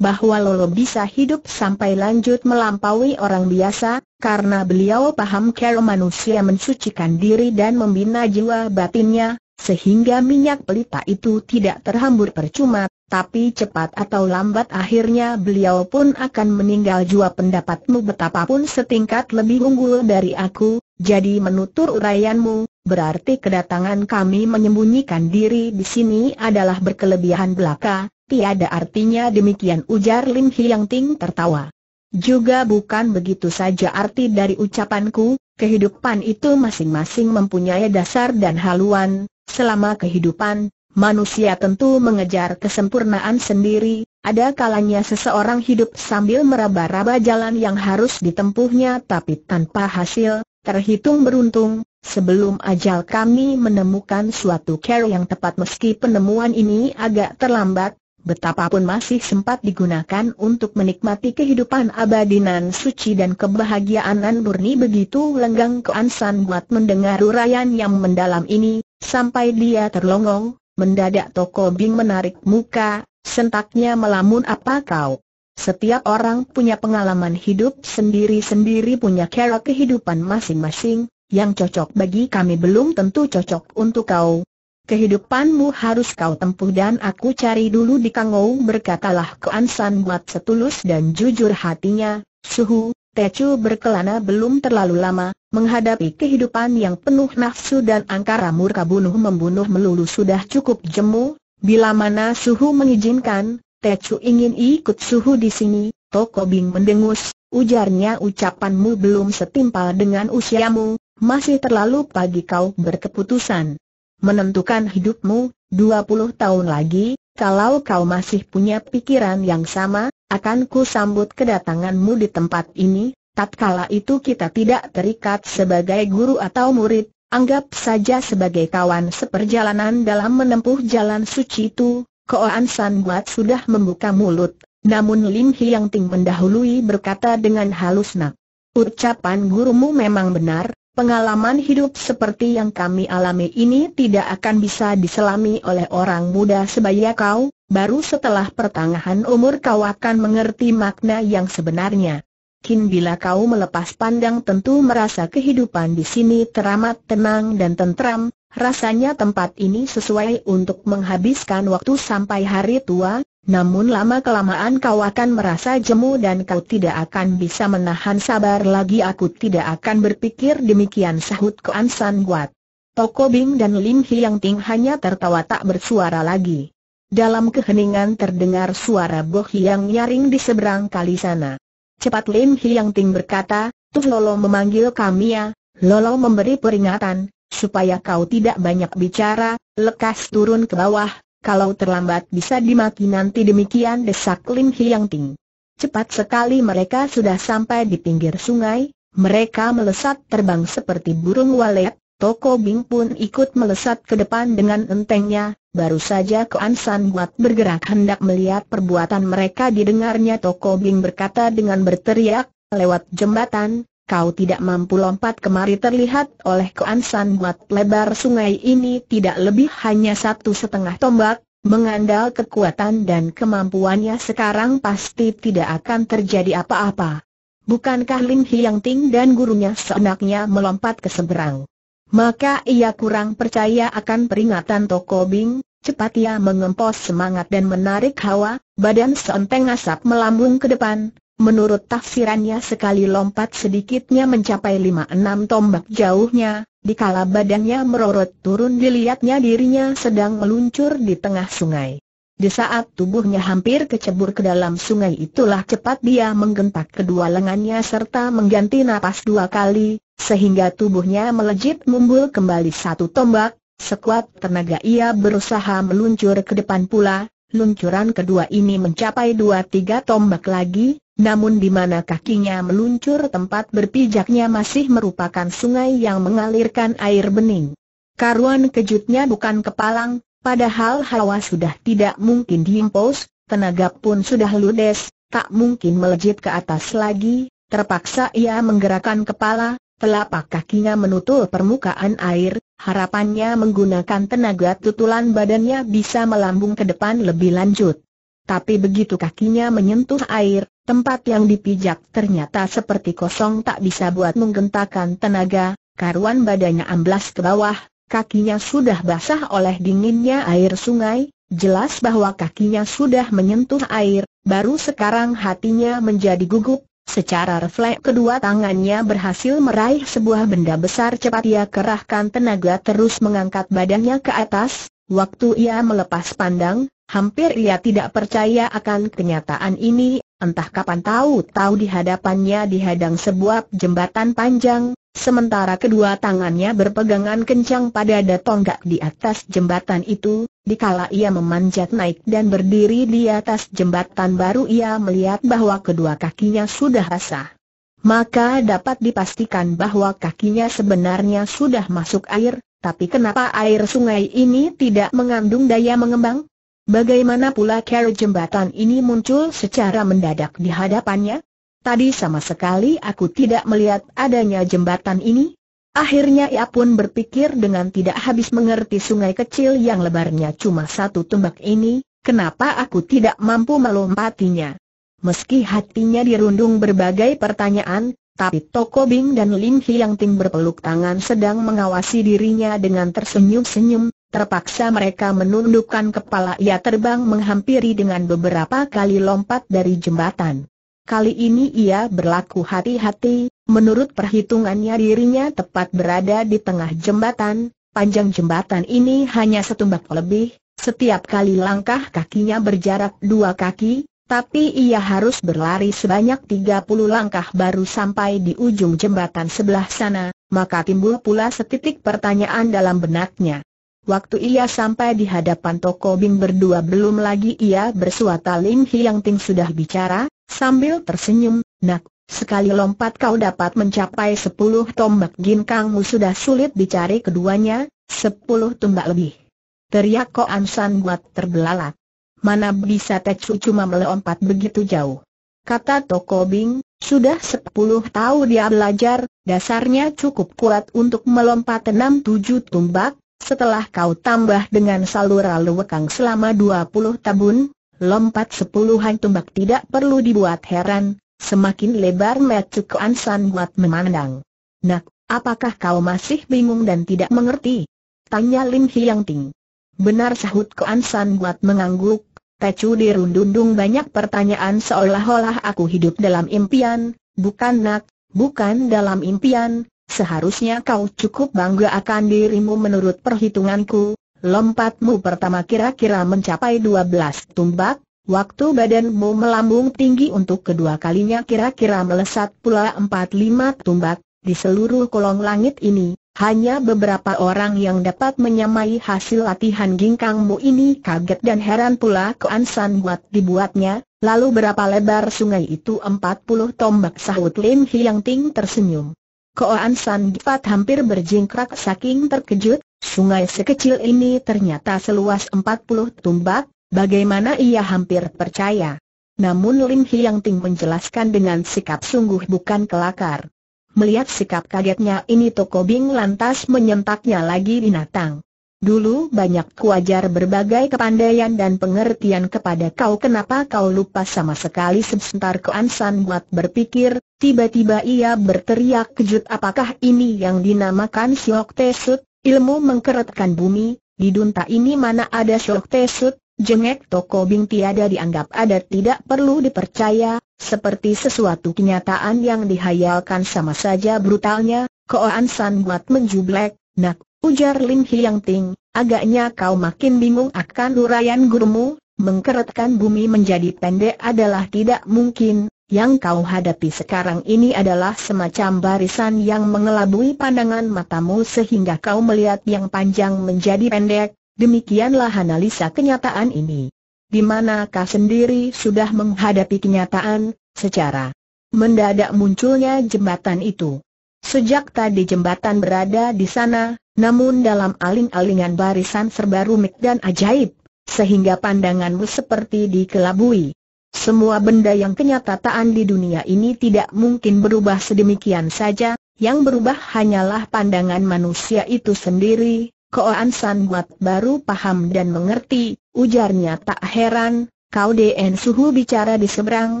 Bahwa Lolo bisa hidup sampai lanjut melampaui orang biasa, karena beliau paham cara manusia mensucikan diri dan membina jiwa batinnya, sehingga minyak pelita itu tidak terhambur percuma, tapi cepat atau lambat akhirnya beliau pun akan meninggal. Jua pendapatmu betapapun setingkat lebih unggul dari aku, jadi menutur uraianmu, berarti kedatangan kami menyembunyikan diri di sini adalah berkelebihan belaka, tiada artinya demikian ujar Lim Hiang Ting tertawa. Juga bukan begitu saja arti dari ucapanku, kehidupan itu masing-masing mempunyai dasar dan haluan, Selama kehidupan, manusia tentu mengejar kesempurnaan sendiri, ada kalanya seseorang hidup sambil meraba-raba jalan yang harus ditempuhnya tapi tanpa hasil, terhitung beruntung, sebelum ajal kami menemukan suatu care yang tepat meski penemuan ini agak terlambat, betapapun masih sempat digunakan untuk menikmati kehidupan abadinan suci dan kebahagiaan murni begitu lenggang keansan buat mendengar uraian yang mendalam ini, sampai dia terlongong, mendadak Toko Bing menarik muka, sentaknya melamun apa kau? Setiap orang punya pengalaman hidup sendiri-sendiri punya cara kehidupan masing-masing, yang cocok bagi kami belum tentu cocok untuk kau. Kehidupanmu harus kau tempuh dan aku cari dulu di Kangou berkatalah Keansan buat setulus dan jujur hatinya, suhu, Tecu berkelana belum terlalu lama, menghadapi kehidupan yang penuh nafsu dan angkara murka bunuh membunuh melulu sudah cukup jemu, bila mana suhu mengizinkan, Tecu ingin ikut suhu di sini, Toko Bing mendengus, ujarnya ucapanmu belum setimpal dengan usiamu, masih terlalu pagi kau berkeputusan menentukan hidupmu, 20 tahun lagi, kalau kau masih punya pikiran yang sama, akan ku sambut kedatanganmu di tempat ini, tatkala itu kita tidak terikat sebagai guru atau murid, anggap saja sebagai kawan seperjalanan dalam menempuh jalan suci itu, Koan San Buat sudah membuka mulut, namun Lim Hiang Ting mendahului berkata dengan halus nak. Ucapan gurumu memang benar, Pengalaman hidup seperti yang kami alami ini tidak akan bisa diselami oleh orang muda sebaya kau, baru setelah pertengahan umur kau akan mengerti makna yang sebenarnya. Kin bila kau melepas pandang tentu merasa kehidupan di sini teramat tenang dan tentram, rasanya tempat ini sesuai untuk menghabiskan waktu sampai hari tua, namun lama-kelamaan kau akan merasa jemu dan kau tidak akan bisa menahan sabar lagi aku tidak akan berpikir demikian sahut Koan San Guat. Toko Bing dan Lim Hiang Ting hanya tertawa tak bersuara lagi. Dalam keheningan terdengar suara Boh yang nyaring di seberang kali sana. Cepat Lim Hiang Ting berkata, Tuh Lolo memanggil kami ya, Lolo memberi peringatan, supaya kau tidak banyak bicara, lekas turun ke bawah, kalau terlambat bisa dimaki nanti demikian desak Lim Hiang Ting. cepat sekali mereka sudah sampai di pinggir sungai, mereka melesat terbang seperti burung walet, Toko Bing pun ikut melesat ke depan dengan entengnya, baru saja Koan San buat bergerak hendak melihat perbuatan mereka didengarnya Toko Bing berkata dengan berteriak, lewat jembatan, kau tidak mampu lompat kemari terlihat oleh Koan San buat lebar sungai ini tidak lebih hanya satu setengah tombak, Mengandal kekuatan dan kemampuannya sekarang pasti tidak akan terjadi apa-apa. Bukankah Lim Hiang Ting dan gurunya seenaknya melompat ke seberang? Maka ia kurang percaya akan peringatan Toko Bing, cepat ia mengempos semangat dan menarik hawa, badan seenteng asap melambung ke depan, Menurut tafsirannya sekali lompat sedikitnya mencapai lima enam tombak jauhnya, dikala badannya merorot turun dilihatnya dirinya sedang meluncur di tengah sungai. Di saat tubuhnya hampir kecebur ke dalam sungai itulah cepat dia menggentak kedua lengannya serta mengganti napas dua kali, sehingga tubuhnya melejit mumbul kembali satu tombak, sekuat tenaga ia berusaha meluncur ke depan pula, luncuran kedua ini mencapai dua tiga tombak lagi, namun di mana kakinya meluncur tempat berpijaknya masih merupakan sungai yang mengalirkan air bening. Karuan kejutnya bukan kepalang, padahal hawa sudah tidak mungkin diimpos, tenaga pun sudah ludes, tak mungkin melejit ke atas lagi, terpaksa ia menggerakkan kepala, telapak kakinya menutul permukaan air, harapannya menggunakan tenaga tutulan badannya bisa melambung ke depan lebih lanjut. Tapi begitu kakinya menyentuh air, tempat yang dipijak ternyata seperti kosong tak bisa buat menggentakkan tenaga, karuan badannya amblas ke bawah, kakinya sudah basah oleh dinginnya air sungai, jelas bahwa kakinya sudah menyentuh air, baru sekarang hatinya menjadi gugup, secara refleks kedua tangannya berhasil meraih sebuah benda besar cepat ia kerahkan tenaga terus mengangkat badannya ke atas, waktu ia melepas pandang, Hampir ia tidak percaya akan kenyataan ini, entah kapan tahu-tahu di hadapannya dihadang sebuah jembatan panjang, sementara kedua tangannya berpegangan kencang pada tonggak di atas jembatan itu, dikala ia memanjat naik dan berdiri di atas jembatan baru ia melihat bahwa kedua kakinya sudah basah. Maka dapat dipastikan bahwa kakinya sebenarnya sudah masuk air, tapi kenapa air sungai ini tidak mengandung daya mengembang? Bagaimana pula cara jembatan ini muncul secara mendadak di hadapannya? Tadi sama sekali aku tidak melihat adanya jembatan ini. Akhirnya ia pun berpikir dengan tidak habis mengerti sungai kecil yang lebarnya cuma satu tumbak ini, kenapa aku tidak mampu melompatinya. Meski hatinya dirundung berbagai pertanyaan, tapi Toko Bing dan Lim Hiang Ting berpeluk tangan sedang mengawasi dirinya dengan tersenyum-senyum, Terpaksa mereka menundukkan kepala ia terbang menghampiri dengan beberapa kali lompat dari jembatan. Kali ini ia berlaku hati-hati, menurut perhitungannya dirinya tepat berada di tengah jembatan, panjang jembatan ini hanya setumbak lebih, setiap kali langkah kakinya berjarak dua kaki, tapi ia harus berlari sebanyak 30 langkah baru sampai di ujung jembatan sebelah sana, maka timbul pula setitik pertanyaan dalam benaknya. Waktu ia sampai di hadapan Toko Bing berdua belum lagi ia bersuata Lim Hiang Ting sudah bicara, sambil tersenyum, nak, sekali lompat kau dapat mencapai sepuluh tombak ginkangmu sudah sulit dicari keduanya, sepuluh tombak lebih. Teriak Ko Ansan buat terbelalak. Mana bisa Tecu cuma melompat begitu jauh. Kata Toko Bing, sudah sepuluh tahun dia belajar, dasarnya cukup kuat untuk melompat enam tujuh tumbak, setelah kau tambah dengan salura luwekang selama 20 tabun, lompat sepuluhan tumbak tidak perlu dibuat heran, semakin lebar mata Kuan San buat memandang. Nak, apakah kau masih bingung dan tidak mengerti? Tanya Lim Hiang Ting. Benar sahut Kuan San buat mengangguk, Tecu dirundung banyak pertanyaan seolah-olah aku hidup dalam impian, bukan nak, bukan dalam impian, Seharusnya kau cukup bangga akan dirimu menurut perhitunganku, lompatmu pertama kira-kira mencapai 12 tumbak, waktu badanmu melambung tinggi untuk kedua kalinya kira-kira melesat pula 4-5 tumbak, di seluruh kolong langit ini, hanya beberapa orang yang dapat menyamai hasil latihan ginkangmu ini. Kaget dan heran pula keansan buat dibuatnya, Lalu berapa lebar sungai itu? 40 tombak sahut Lim Hiang Ting tersenyum. Koan San Gifat hampir berjingkrak saking terkejut, sungai sekecil ini ternyata seluas 40 tombak, bagaimana ia hampir percaya. Namun Lim Hiang Ting menjelaskan dengan sikap sungguh bukan kelakar. Melihat sikap kagetnya ini Toko Bing lantas menyentaknya lagi binatang. Dulu banyak kuajar berbagai kepandaian dan pengertian kepada kau. Kenapa kau lupa sama sekali sebentar keansan buat berpikir, tiba-tiba ia berteriak kejut apakah ini yang dinamakan Siok Tesut, ilmu mengkeretkan bumi, di dunta ini mana ada Siok Tesut, jengek Toko Bing tiada dianggap ada tidak perlu dipercaya, seperti sesuatu kenyataan yang dihayalkan sama saja brutalnya, Koan San buat menjublek, nak Ujar Lim Hiang Ting, agaknya kau makin bingung akan urayan gurumu, mengkeretkan bumi menjadi pendek adalah tidak mungkin, yang kau hadapi sekarang ini adalah semacam barisan yang mengelabui pandangan matamu sehingga kau melihat yang panjang menjadi pendek, demikianlah analisa kenyataan ini. Di mana kau sendiri sudah menghadapi kenyataan, secara mendadak munculnya jembatan itu. Sejak tadi jembatan berada di sana, namun dalam aling-alingan barisan serba rumit dan ajaib, sehingga pandanganmu seperti dikelabui. Semua benda yang kenyataan di dunia ini tidak mungkin berubah sedemikian saja, yang berubah hanyalah pandangan manusia itu sendiri. Koan San buat baru paham dan mengerti, ujarnya tak heran, kau DN suhu bicara di seberang,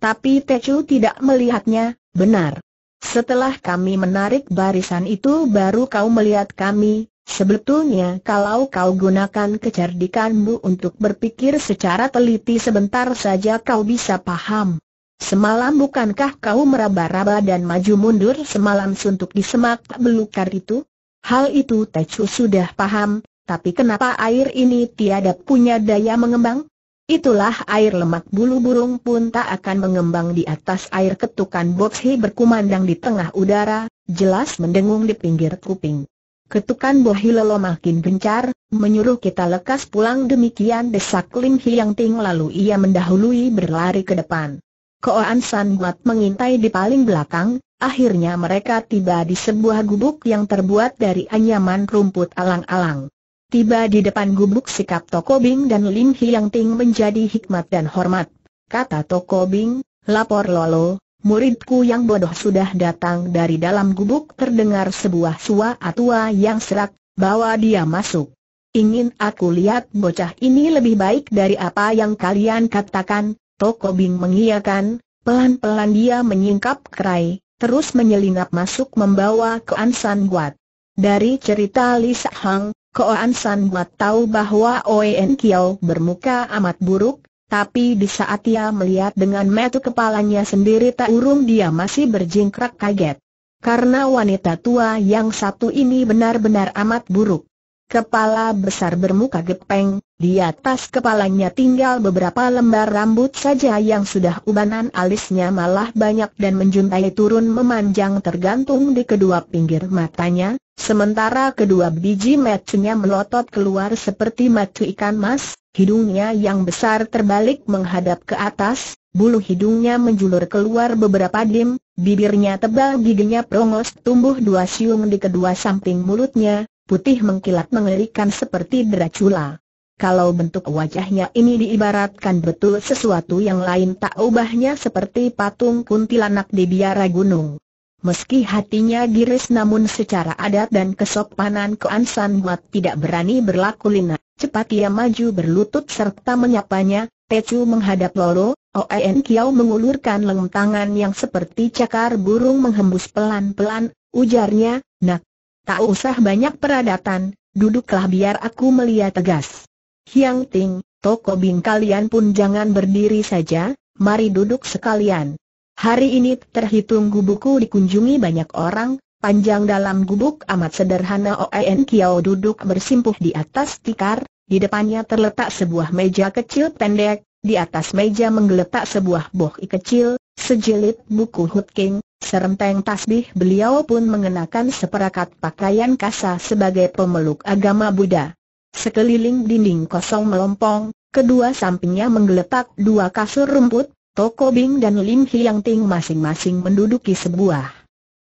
tapi Tecu tidak melihatnya, benar. Setelah kami menarik barisan itu baru kau melihat kami, sebetulnya kalau kau gunakan kecerdikanmu untuk berpikir secara teliti sebentar saja kau bisa paham. Semalam bukankah kau meraba-raba dan maju mundur semalam suntuk di semak belukar itu? Hal itu Tecu sudah paham, tapi kenapa air ini tiada punya daya mengembang? Itulah air lemak bulu burung pun tak akan mengembang di atas air ketukan Bokhi berkumandang di tengah udara, jelas mendengung di pinggir kuping. Ketukan Bohilelo makin gencar, menyuruh kita lekas pulang demikian desak Lim Hiang Ting lalu ia mendahului berlari ke depan. Koan San buat mengintai di paling belakang, akhirnya mereka tiba di sebuah gubuk yang terbuat dari anyaman rumput alang-alang. Tiba di depan gubuk sikap Toko Bing dan Lim Hiang Ting menjadi hikmat dan hormat. Kata Toko Bing, lapor Lolo, muridku yang bodoh sudah datang dari dalam gubuk terdengar sebuah suara tua yang serak, bawa dia masuk. Ingin aku lihat bocah ini lebih baik dari apa yang kalian katakan, Toko Bing mengiyakan, pelan-pelan dia menyingkap kerai, terus menyelinap masuk membawa ke Ansan Guat. Dari cerita Lisa Hang, Koan San Mat tahu bahwa Oen Kiao bermuka amat buruk, tapi di saat ia melihat dengan metu kepalanya sendiri tak urung dia masih berjingkrak kaget. Karena wanita tua yang satu ini benar-benar amat buruk. Kepala besar bermuka gepeng, di atas kepalanya tinggal beberapa lembar rambut saja yang sudah ubanan alisnya malah banyak dan menjuntai turun memanjang tergantung di kedua pinggir matanya, Sementara kedua biji matanya melotot keluar seperti matu ikan mas, hidungnya yang besar terbalik menghadap ke atas, bulu hidungnya menjulur keluar beberapa dim, bibirnya tebal giginya prongos tumbuh dua siung di kedua samping mulutnya, putih mengkilat mengerikan seperti Dracula. Kalau bentuk wajahnya ini diibaratkan betul sesuatu yang lain tak ubahnya seperti patung kuntilanak di biara gunung. Meski hatinya giris namun secara adat dan kesopanan Keansan Wat tidak berani berlaku lina. Cepat ia maju berlutut serta menyapanya, Tecu menghadap Lolo, Oen Kiau mengulurkan lem tangan yang seperti cakar burung menghembus pelan-pelan, ujarnya, nak. Tak usah banyak peradatan, duduklah biar aku melihat tegas. Hiang Ting, Toko Bing kalian pun jangan berdiri saja, mari duduk sekalian. Hari ini terhitung gubukku dikunjungi banyak orang, panjang dalam gubuk amat sederhana Oen Kiao duduk bersimpuh di atas tikar, di depannya terletak sebuah meja kecil pendek, di atas meja menggeletak sebuah bohi kecil, sejilid buku Hut King, serenteng tasbih beliau pun mengenakan seperakat pakaian kasa sebagai pemeluk agama Buddha. Sekeliling dinding kosong melompong, Kedua sampingnya menggeletak dua kasur rumput, Toko Bing dan Lim Hiang Ting masing-masing menduduki sebuah.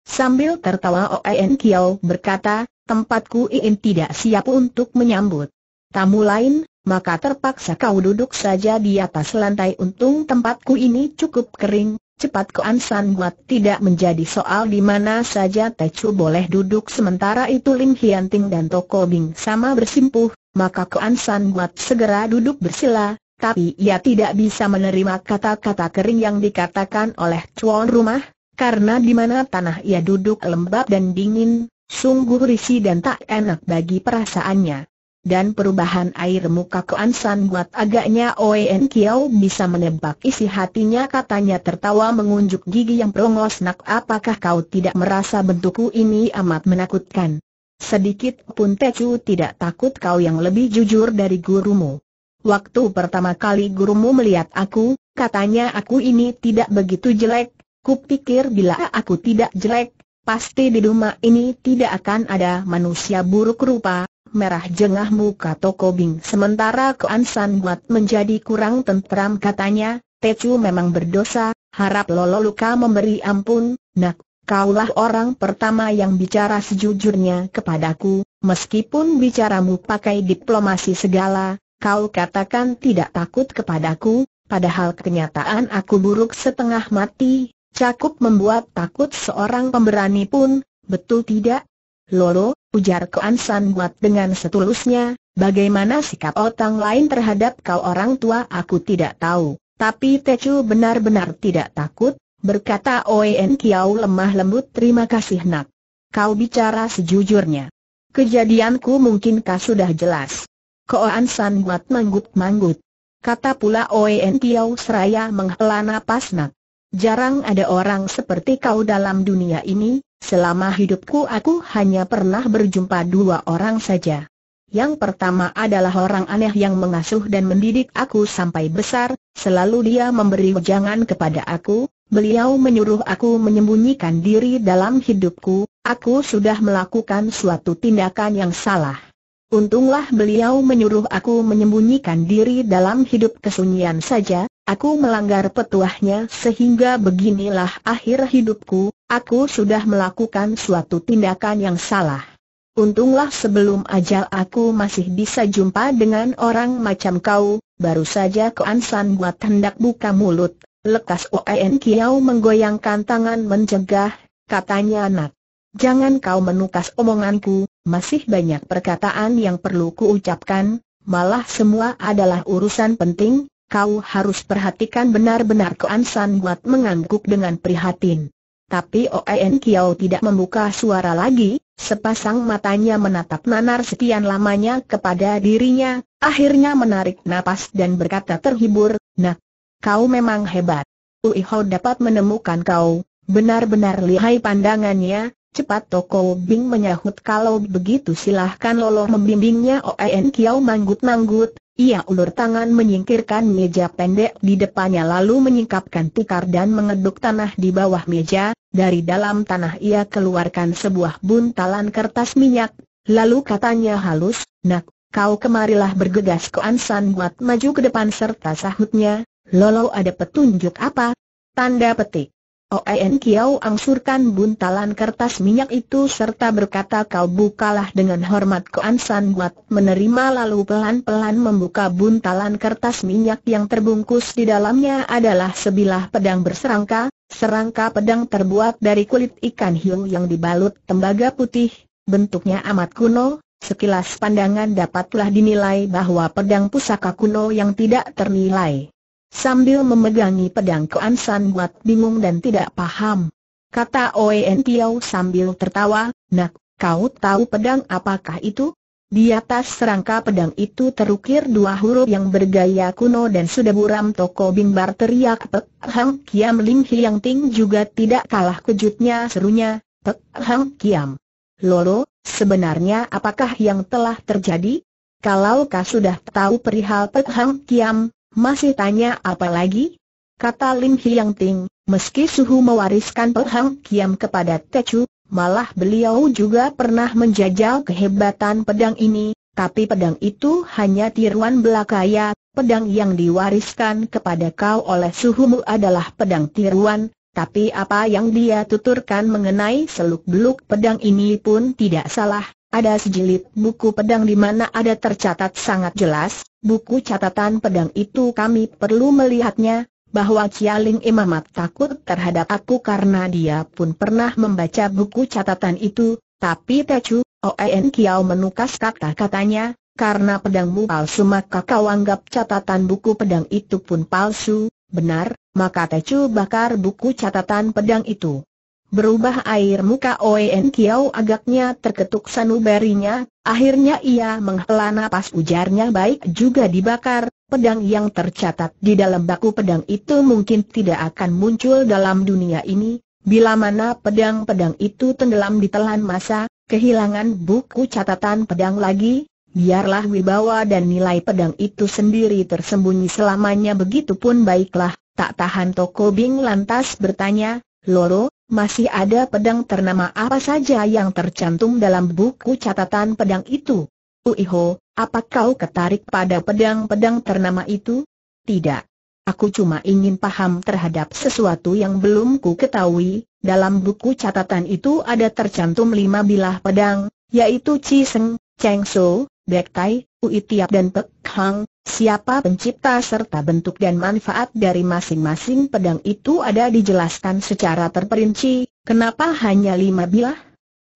Sambil tertawa Oen Kiao berkata, tempatku ini tidak siap untuk menyambut. Tamu lain, maka terpaksa kau duduk saja di atas lantai. Untung tempatku ini cukup kering, cepat Koan San buat tidak menjadi soal di mana saja Tecu boleh duduk. Sementara itu Lim Hianting dan Toko Bing sama bersimpuh, maka Koan San buat segera duduk bersila, tapi ia tidak bisa menerima kata-kata kering yang dikatakan oleh tuan rumah, karena di mana tanah ia duduk lembab dan dingin, sungguh risih dan tak enak bagi perasaannya dan perubahan air muka Koan San buat agaknya Oen Kiao bisa menebak isi hatinya katanya tertawa mengunjuk gigi yang perongos nak apakah kau tidak merasa bentukku ini amat menakutkan? Sedikit pun Tecu tidak takut kau yang lebih jujur dari gurumu. Waktu pertama kali gurumu melihat aku, katanya aku ini tidak begitu jelek, kupikir bila aku tidak jelek, pasti di rumah ini tidak akan ada manusia buruk rupa, merah jengah muka Toko Bing sementara Koan San buat menjadi kurang tentram katanya, Tecu memang berdosa, harap Lolo Luka memberi ampun, nak, kaulah orang pertama yang bicara sejujurnya kepadaku, meskipun bicaramu pakai diplomasi segala, kau katakan tidak takut kepadaku, padahal kenyataan aku buruk setengah mati, cakup membuat takut seorang pemberani pun, betul tidak? Lolo, ujar Koan San Buat dengan setulusnya, bagaimana sikap otang lain terhadap kau orang tua aku tidak tahu, tapi Tecu benar-benar tidak takut, berkata Oen Kiau lemah lembut terima kasih nak. Kau bicara sejujurnya. Kejadianku mungkinkah sudah jelas. Koan San Buat manggut-manggut. Kata pula Oen Kiau seraya menghela napas nak. Jarang ada orang seperti kau dalam dunia ini, Selama hidupku aku hanya pernah berjumpa dua orang saja. Yang pertama adalah orang aneh yang mengasuh dan mendidik aku sampai besar, selalu dia memberi wejangan kepada aku, beliau menyuruh aku menyembunyikan diri dalam hidupku, aku sudah melakukan suatu tindakan yang salah. Untunglah beliau menyuruh aku menyembunyikan diri dalam hidup kesunyian saja, Aku melanggar petuahnya sehingga beginilah akhir hidupku, aku sudah melakukan suatu tindakan yang salah. Untunglah sebelum ajal aku masih bisa jumpa dengan orang macam kau, baru saja Koan San buat hendak buka mulut, lekas Oen Kiao menggoyangkan tangan mencegah, katanya anak. Jangan kau menukas omonganku, masih banyak perkataan yang perlu kuucapkan, malah semua adalah urusan penting, kau harus perhatikan benar-benar Koan San buat mengangguk dengan prihatin. Tapi Oen Kiao tidak membuka suara lagi, sepasang matanya menatap nanar sekian lamanya kepada dirinya, akhirnya menarik napas dan berkata terhibur, Nak, kau memang hebat. Uiho dapat menemukan kau, benar-benar lihai pandangannya, cepat Toko Bing menyahut kalau begitu silahkan Lolo membimbingnya Oen Kiao manggut-manggut, ia ulur tangan menyingkirkan meja pendek di depannya lalu menyingkapkan tikar dan mengeduk tanah di bawah meja, dari dalam tanah ia keluarkan sebuah buntalan kertas minyak, lalu katanya halus, nak, kau kemarilah bergegas ke Ansan buat maju ke depan serta sahutnya, lolo ada petunjuk apa? Tanda petik. Oen Kiau angsurkan buntalan kertas minyak itu serta berkata kau bukalah dengan hormat Koan San buat menerima. Lalu pelan-pelan membuka buntalan kertas minyak yang terbungkus di dalamnya adalah sebilah pedang berserangka, serangka pedang terbuat dari kulit ikan hiu yang dibalut tembaga putih, bentuknya amat kuno, sekilas pandangan dapatlah dinilai bahwa pedang pusaka kuno yang tidak ternilai. Sambil memegangi pedang Koan San buat bingung dan tidak paham. Kata Oen Tiao sambil tertawa, nak, kau tahu pedang apakah itu? Di atas serangka pedang itu terukir dua huruf yang bergaya kuno dan sudah buram toko bingbar teriak Pek Hang Kiam Ling Hiang Ting juga tidak kalah kejutnya serunya, Pek Hang Kiam. Lolo, sebenarnya apakah yang telah terjadi? Kalau kau sudah tahu perihal Pek Hang Kiam, masih tanya apa lagi? Kata Lim Hiang Ting, meski suhu mewariskan Hang Kiam kepada Tecu, malah beliau juga pernah menjajal kehebatan pedang ini, tapi pedang itu hanya tiruan belakaya, pedang yang diwariskan kepada kau oleh suhumu adalah pedang tiruan, tapi apa yang dia tuturkan mengenai seluk-beluk pedang ini pun tidak salah. Ada sejilid buku pedang di mana ada tercatat sangat jelas, buku catatan pedang itu kami perlu melihatnya, bahwa Cialing Imamat takut terhadap aku karena dia pun pernah membaca buku catatan itu, tapi Tecu, Oen Kiao menukas kata-katanya, karena pedangmu palsu maka kau anggap catatan buku pedang itu pun palsu, benar, maka Tecu bakar buku catatan pedang itu. Berubah air muka Oen Kiao agaknya terketuk sanubarinya, akhirnya ia menghela napas ujarnya baik juga dibakar, pedang yang tercatat di dalam baku pedang itu mungkin tidak akan muncul dalam dunia ini, bila mana pedang-pedang itu tenggelam di telan masa, kehilangan buku catatan pedang lagi, biarlah wibawa dan nilai pedang itu sendiri tersembunyi selamanya. Begitupun baiklah, tak tahan Toko Bing lantas bertanya, Loro, masih ada pedang ternama apa saja yang tercantum dalam buku catatan pedang itu? Uiho, apa kau ketarik pada pedang-pedang ternama itu? Tidak. Aku cuma ingin paham terhadap sesuatu yang belum ku ketahui, dalam buku catatan itu ada tercantum lima bilah pedang, yaitu Chi Seng, Cheng So, Bek dan Pek Hang, siapa pencipta serta bentuk dan manfaat dari masing-masing pedang itu ada dijelaskan secara terperinci, kenapa hanya lima bilah?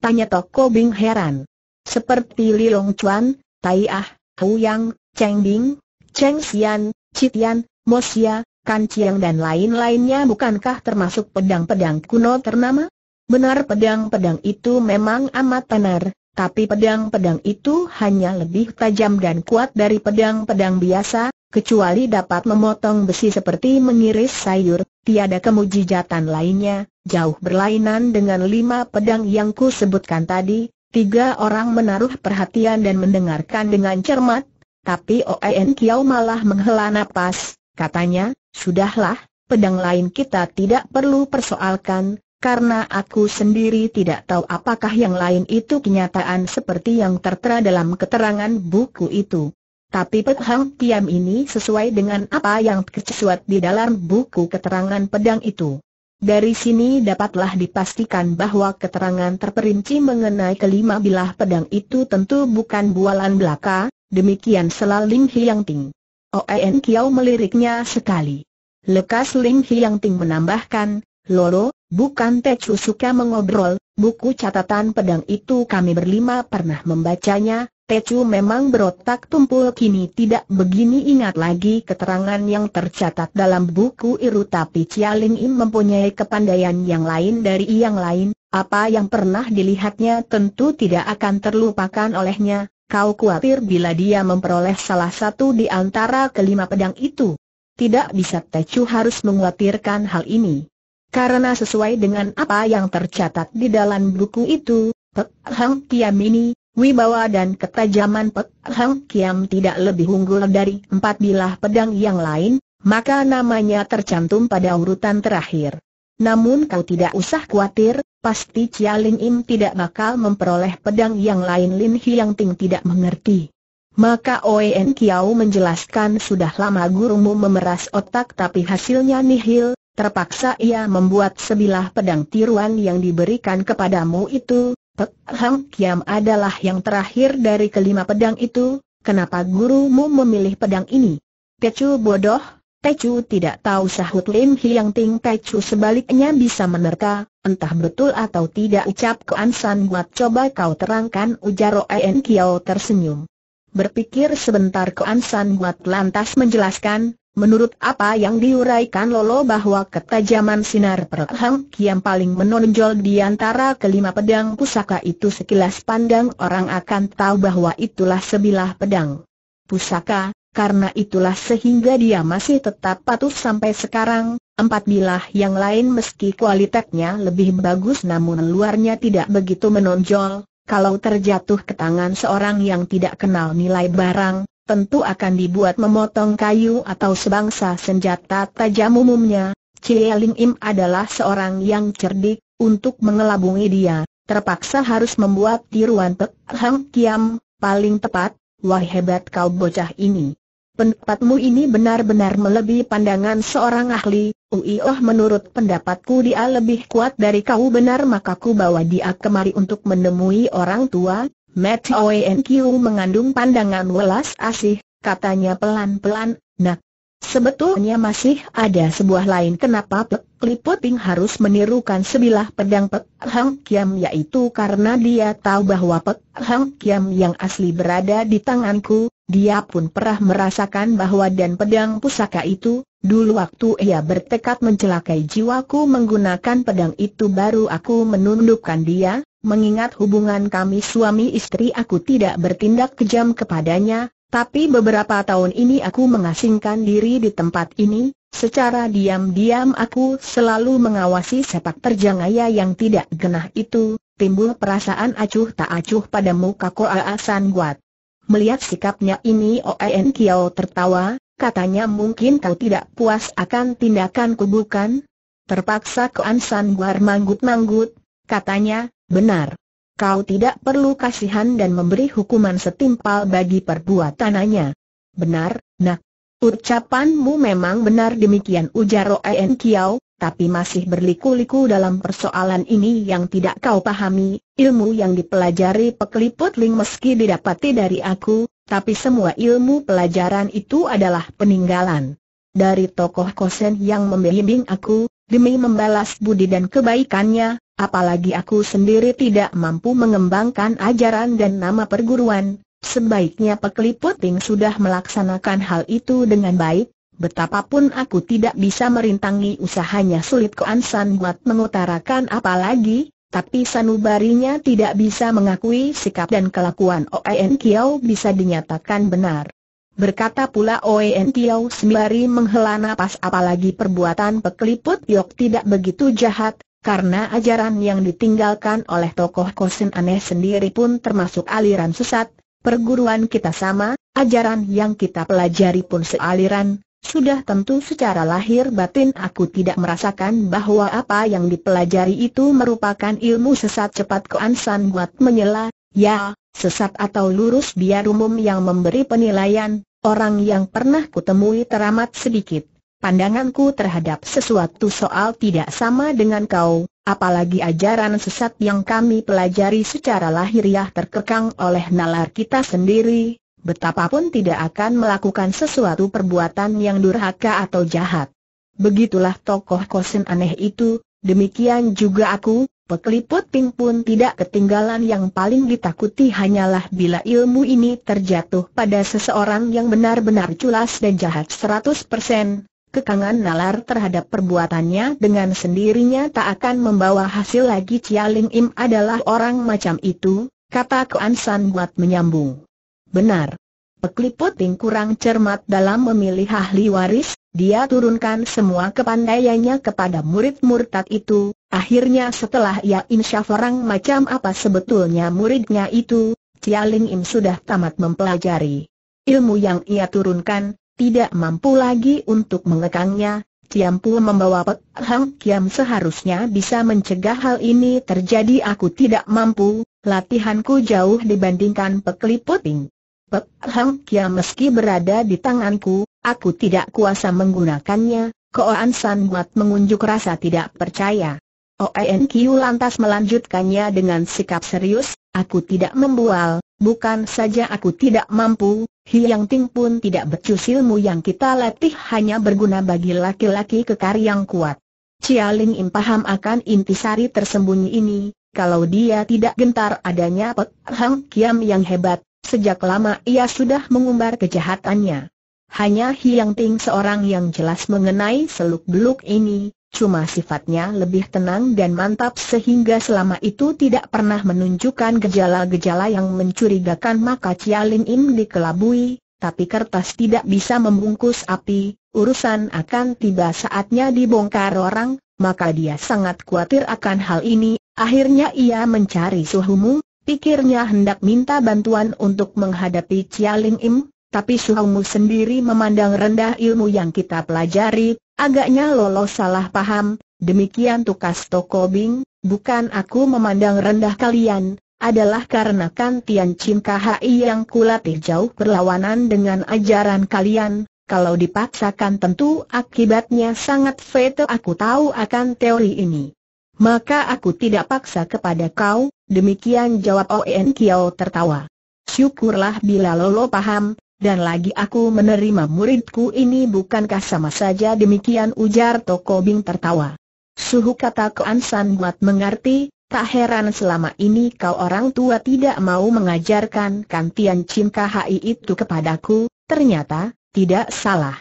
Tanya Toko Bing heran. Seperti Li Long Chuan, Tai Ah, Hu Yang, Cheng Bing, Cheng Xian, Citian, Mosia, Kan Chiang dan lain-lainnya bukankah termasuk pedang-pedang kuno ternama? Benar pedang-pedang itu memang amat benar, tapi pedang-pedang itu hanya lebih tajam dan kuat dari pedang-pedang biasa, kecuali dapat memotong besi seperti mengiris sayur, tiada kemujijatan lainnya, jauh berlainan dengan lima pedang yang ku sebutkan tadi, tiga orang menaruh perhatian dan mendengarkan dengan cermat, tapi Oen Kiau malah menghela napas, katanya, sudahlah, pedang lain kita tidak perlu persoalkan, karena aku sendiri tidak tahu apakah yang lain itu kenyataan seperti yang tertera dalam keterangan buku itu. Tapi Pek Hang Tiam ini sesuai dengan apa yang tercesuat di dalam buku keterangan pedang itu. Dari sini dapatlah dipastikan bahwa keterangan terperinci mengenai kelima bilah pedang itu tentu bukan bualan belaka, demikian selaling Hiang Ting. Oen Kiau meliriknya sekali. Lekas Ling Hiang Ting menambahkan, Loro, Bukan Tecu suka mengobrol, buku catatan pedang itu kami berlima pernah membacanya, Tecu memang berotak tumpul kini tidak begini ingat lagi keterangan yang tercatat dalam buku itu tapi Cialing Im mempunyai kepandaian yang lain dari yang lain, apa yang pernah dilihatnya tentu tidak akan terlupakan olehnya, kau khawatir bila dia memperoleh salah satu di antara kelima pedang itu. Tidak bisa Tecu harus mengkhawatirkan hal ini. Karena sesuai dengan apa yang tercatat di dalam buku itu, Pek Hang Kiam ini, wibawa dan ketajaman Pek Hang Kiam tidak lebih unggul dari empat bilah pedang yang lain, maka namanya tercantum pada urutan terakhir. Namun kau tidak usah khawatir, pasti Chialing Im tidak bakal memperoleh pedang yang lain Lin Hiang Ting tidak mengerti. Maka Oen Kiao menjelaskan sudah lama gurumu memeras otak tapi hasilnya nihil, Terpaksa ia membuat sebilah pedang tiruan yang diberikan kepadamu itu, Pek Hang Kiam adalah yang terakhir dari kelima pedang itu, kenapa gurumu memilih pedang ini? Tecu bodoh, Tecu tidak tahu sahut Lim Hiang Ting Tecu sebaliknya bisa menerka, entah betul atau tidak ucap Koan San buat coba kau terangkan ujar En Kiao tersenyum. Berpikir sebentar Koan San buat lantas menjelaskan, Menurut apa yang diuraikan Lolo bahwa ketajaman sinar perhang kiam paling menonjol di antara kelima pedang pusaka itu sekilas pandang orang akan tahu bahwa itulah sebilah pedang pusaka, karena itulah sehingga dia masih tetap patuh sampai sekarang, empat bilah yang lain meski kualitasnya lebih bagus namun luarnya tidak begitu menonjol, kalau terjatuh ke tangan seorang yang tidak kenal nilai barang, tentu akan dibuat memotong kayu atau sebangsa senjata tajam umumnya. Ling Im adalah seorang yang cerdik, untuk mengelabungi dia, terpaksa harus membuat tiruan Pek Hang Kiam, paling tepat, wah hebat kau bocah ini. Pendapatmu ini benar-benar melebihi pandangan seorang ahli, Ui Oh menurut pendapatku dia lebih kuat dari kau. Benar maka ku bawa dia kemari untuk menemui orang tua, ONQ mengandung pandangan welas asih, katanya pelan-pelan, nak. Sebetulnya masih ada sebuah lain kenapa Pek Liputing harus menirukan sebilah pedang Pek Hang Kiam yaitu karena dia tahu bahwa Pek Hang Kiam yang asli berada di tanganku, dia pun pernah merasakan bahwa dan pedang pusaka itu, dulu waktu ia bertekad mencelakai jiwaku menggunakan pedang itu baru aku menundukkan dia, Mengingat hubungan kami suami istri aku tidak bertindak kejam kepadanya, tapi beberapa tahun ini aku mengasingkan diri di tempat ini, secara diam-diam aku selalu mengawasi sepak terjang ayah yang tidak genah itu, timbul perasaan acuh tak acuh pada muka Koa San Guat. Melihat sikapnya ini Oen Kiao tertawa, katanya mungkin kau tidak puas akan tindakanku bukan? Terpaksa Koan San Guat manggut-manggut, katanya, Benar. Kau tidak perlu kasihan dan memberi hukuman setimpal bagi perbuatannya. Benar, nak. Ucapanmu memang benar demikian ujar Roen Kiao, tapi masih berliku-liku dalam persoalan ini yang tidak kau pahami, ilmu yang dipelajari pekeliput ling meski didapati dari aku, tapi semua ilmu pelajaran itu adalah peninggalan. Dari tokoh kosen yang membimbing aku, demi membalas budi dan kebaikannya, apalagi aku sendiri tidak mampu mengembangkan ajaran dan nama perguruan, sebaiknya Pekliputing sudah melaksanakan hal itu dengan baik, betapapun aku tidak bisa merintangi usahanya sulit Koan San buat mengutarakan apalagi, tapi sanubarinya tidak bisa mengakui sikap dan kelakuan Oen Kiao bisa dinyatakan benar. Berkata pula Oen Kiao sembari menghela napas apalagi perbuatan Pekliput Yok tidak begitu jahat, karena ajaran yang ditinggalkan oleh tokoh kosin aneh sendiri pun termasuk aliran sesat, perguruan kita sama, ajaran yang kita pelajari pun sealiran, sudah tentu secara lahir batin aku tidak merasakan bahwa apa yang dipelajari itu merupakan ilmu sesat cepat Koan buat menyela, ya, sesat atau lurus biar umum yang memberi penilaian, orang yang pernah kutemui teramat sedikit. Pandanganku terhadap sesuatu soal tidak sama dengan kau, apalagi ajaran sesat yang kami pelajari secara lahiriah terkekang oleh nalar kita sendiri, betapapun tidak akan melakukan sesuatu perbuatan yang durhaka atau jahat. Begitulah tokoh kosen aneh itu, demikian juga aku, Pekeliput Ping pun tidak ketinggalan yang paling ditakuti hanyalah bila ilmu ini terjatuh pada seseorang yang benar-benar culas dan jahat 100%, kekangan nalar terhadap perbuatannya dengan sendirinya tak akan membawa hasil lagi Cialing Im adalah orang macam itu, kata Koan San buat menyambung. Benar. Pekliputing kurang cermat dalam memilih ahli waris, dia turunkan semua kepandaiannya kepada murid murtad itu, akhirnya setelah ia insyaf orang macam apa sebetulnya muridnya itu, Cialing Im sudah tamat mempelajari. Ilmu yang ia turunkan, tidak mampu lagi untuk mengekangnya, Ciampu membawa Pek Hang Kiam seharusnya bisa mencegah hal ini terjadi aku tidak mampu, latihanku jauh dibandingkan Pek Liputing. Pek Hang Kiam meski berada di tanganku, aku tidak kuasa menggunakannya, Koan San buat mengunjuk rasa tidak percaya. ONQ lantas melanjutkannya dengan sikap serius, aku tidak membual, bukan saja aku tidak mampu, Hiang Ting pun tidak becus ilmu yang kita latih hanya berguna bagi laki-laki kekar yang kuat. Cialing Im paham akan intisari tersembunyi ini, kalau dia tidak gentar adanya Pek Hang Kiam yang hebat, sejak lama ia sudah mengumbar kejahatannya. Hanya Hiang Ting seorang yang jelas mengenai seluk-beluk ini, cuma sifatnya lebih tenang dan mantap sehingga selama itu tidak pernah menunjukkan gejala-gejala yang mencurigakan. Maka Cialing Im dikelabui, tapi kertas tidak bisa membungkus api, urusan akan tiba saatnya dibongkar orang, maka dia sangat khawatir akan hal ini, akhirnya ia mencari suhumu, pikirnya hendak minta bantuan untuk menghadapi Cialing Im, tapi suhumu sendiri memandang rendah ilmu yang kita pelajari, Agaknya lolos salah paham, demikian tukas Toko Bing, bukan aku memandang rendah kalian, adalah karena kan Tian Chin KHI yang kulatih jauh berlawanan dengan ajaran kalian, kalau dipaksakan tentu akibatnya sangat fatal aku tahu akan teori ini. Maka aku tidak paksa kepada kau, demikian jawab Oen Kiao tertawa. Syukurlah bila Lolo paham, dan lagi aku menerima muridku ini bukankah sama saja demikian ujar Toko Bing tertawa. Suhu kata Koan San buat mengerti, Tak heran selama ini kau orang tua tidak mau mengajarkan kantian Chin KHI itu kepadaku, ternyata, tidak salah.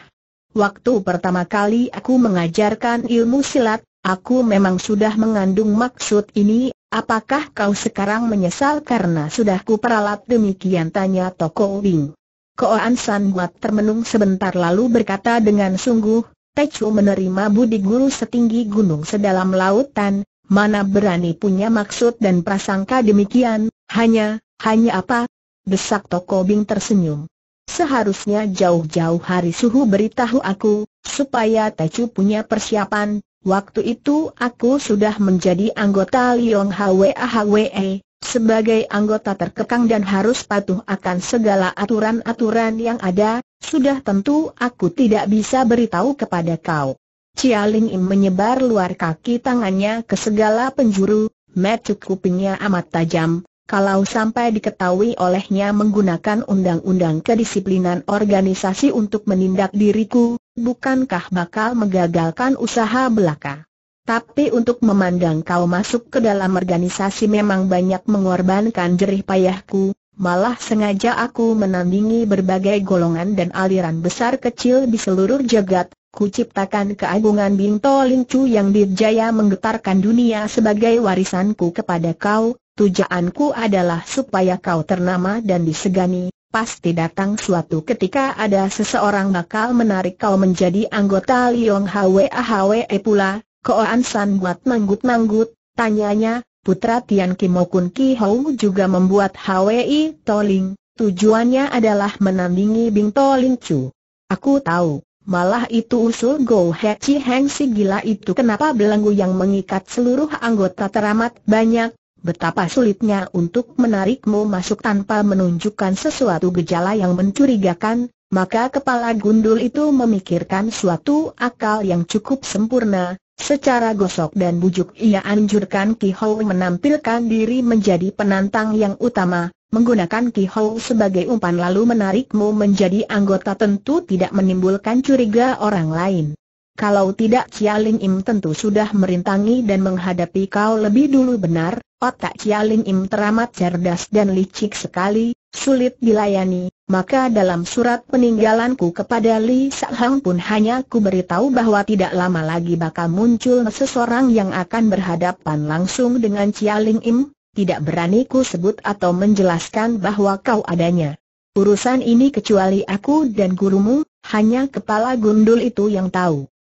Waktu pertama kali aku mengajarkan ilmu silat, aku memang sudah mengandung maksud ini, apakah kau sekarang menyesal karena sudah kuperalat demikian tanya Toko Wing. Koan San buat termenung sebentar lalu berkata dengan sungguh, Tecu menerima budi guru setinggi gunung sedalam lautan, Mana berani punya maksud dan prasangka demikian, hanya, hanya apa? Desak Toko Bing tersenyum. Seharusnya jauh-jauh hari suhu beritahu aku, supaya Tecu punya persiapan, waktu itu aku sudah menjadi anggota Liong Hwa Hwe, sebagai anggota terkekang dan harus patuh akan segala aturan-aturan yang ada, sudah tentu aku tidak bisa beritahu kepada kau. Chia Ling Im menyebar luar kaki tangannya ke segala penjuru, mata kupingnya amat tajam, kalau sampai diketahui olehnya menggunakan undang-undang kedisiplinan organisasi untuk menindak diriku, bukankah bakal mengagalkan usaha belaka? Tapi untuk memandang kau masuk ke dalam organisasi memang banyak mengorbankan jerih payahku, malah sengaja aku menandingi berbagai golongan dan aliran besar kecil di seluruh jagat, Kuciptakan keagungan Binto Lingcu yang dirjaya menggetarkan dunia sebagai warisanku kepada kau, tujuanku adalah supaya kau ternama dan disegani, pasti datang suatu ketika ada seseorang bakal menarik kau menjadi anggota Liong Hwa Hwe pula, Koan San buat manggut-manggut, tanyanya, putra Tian Kimokun Ki Hou juga membuat Hwi Toling, tujuannya adalah menandingi Bing Toling Chu. Aku tahu, Malah itu usul Go He Chi Heng si gila itu kenapa belenggu yang mengikat seluruh anggota teramat banyak, betapa sulitnya untuk menarikmu masuk tanpa menunjukkan sesuatu gejala yang mencurigakan, maka kepala gundul itu memikirkan suatu akal yang cukup sempurna, secara gosok dan bujuk ia anjurkan Ki Hou menampilkan diri menjadi penantang yang utama, menggunakan Ki Hou sebagai umpan lalu menarikmu menjadi anggota tentu tidak menimbulkan curiga orang lain. Kalau tidak Cialing Im tentu sudah merintangi dan menghadapi kau lebih dulu benar, otak Cialing Im teramat cerdas dan licik sekali, sulit dilayani, maka dalam surat peninggalanku kepada Li Hang pun hanya ku beritahu bahwa tidak lama lagi bakal muncul seseorang yang akan berhadapan langsung dengan Cialing Im, tidak berani ku sebut atau menjelaskan bahwa kau adanya. Urusan ini kecuali aku dan gurumu, hanya kepala gundul itu yang tahu.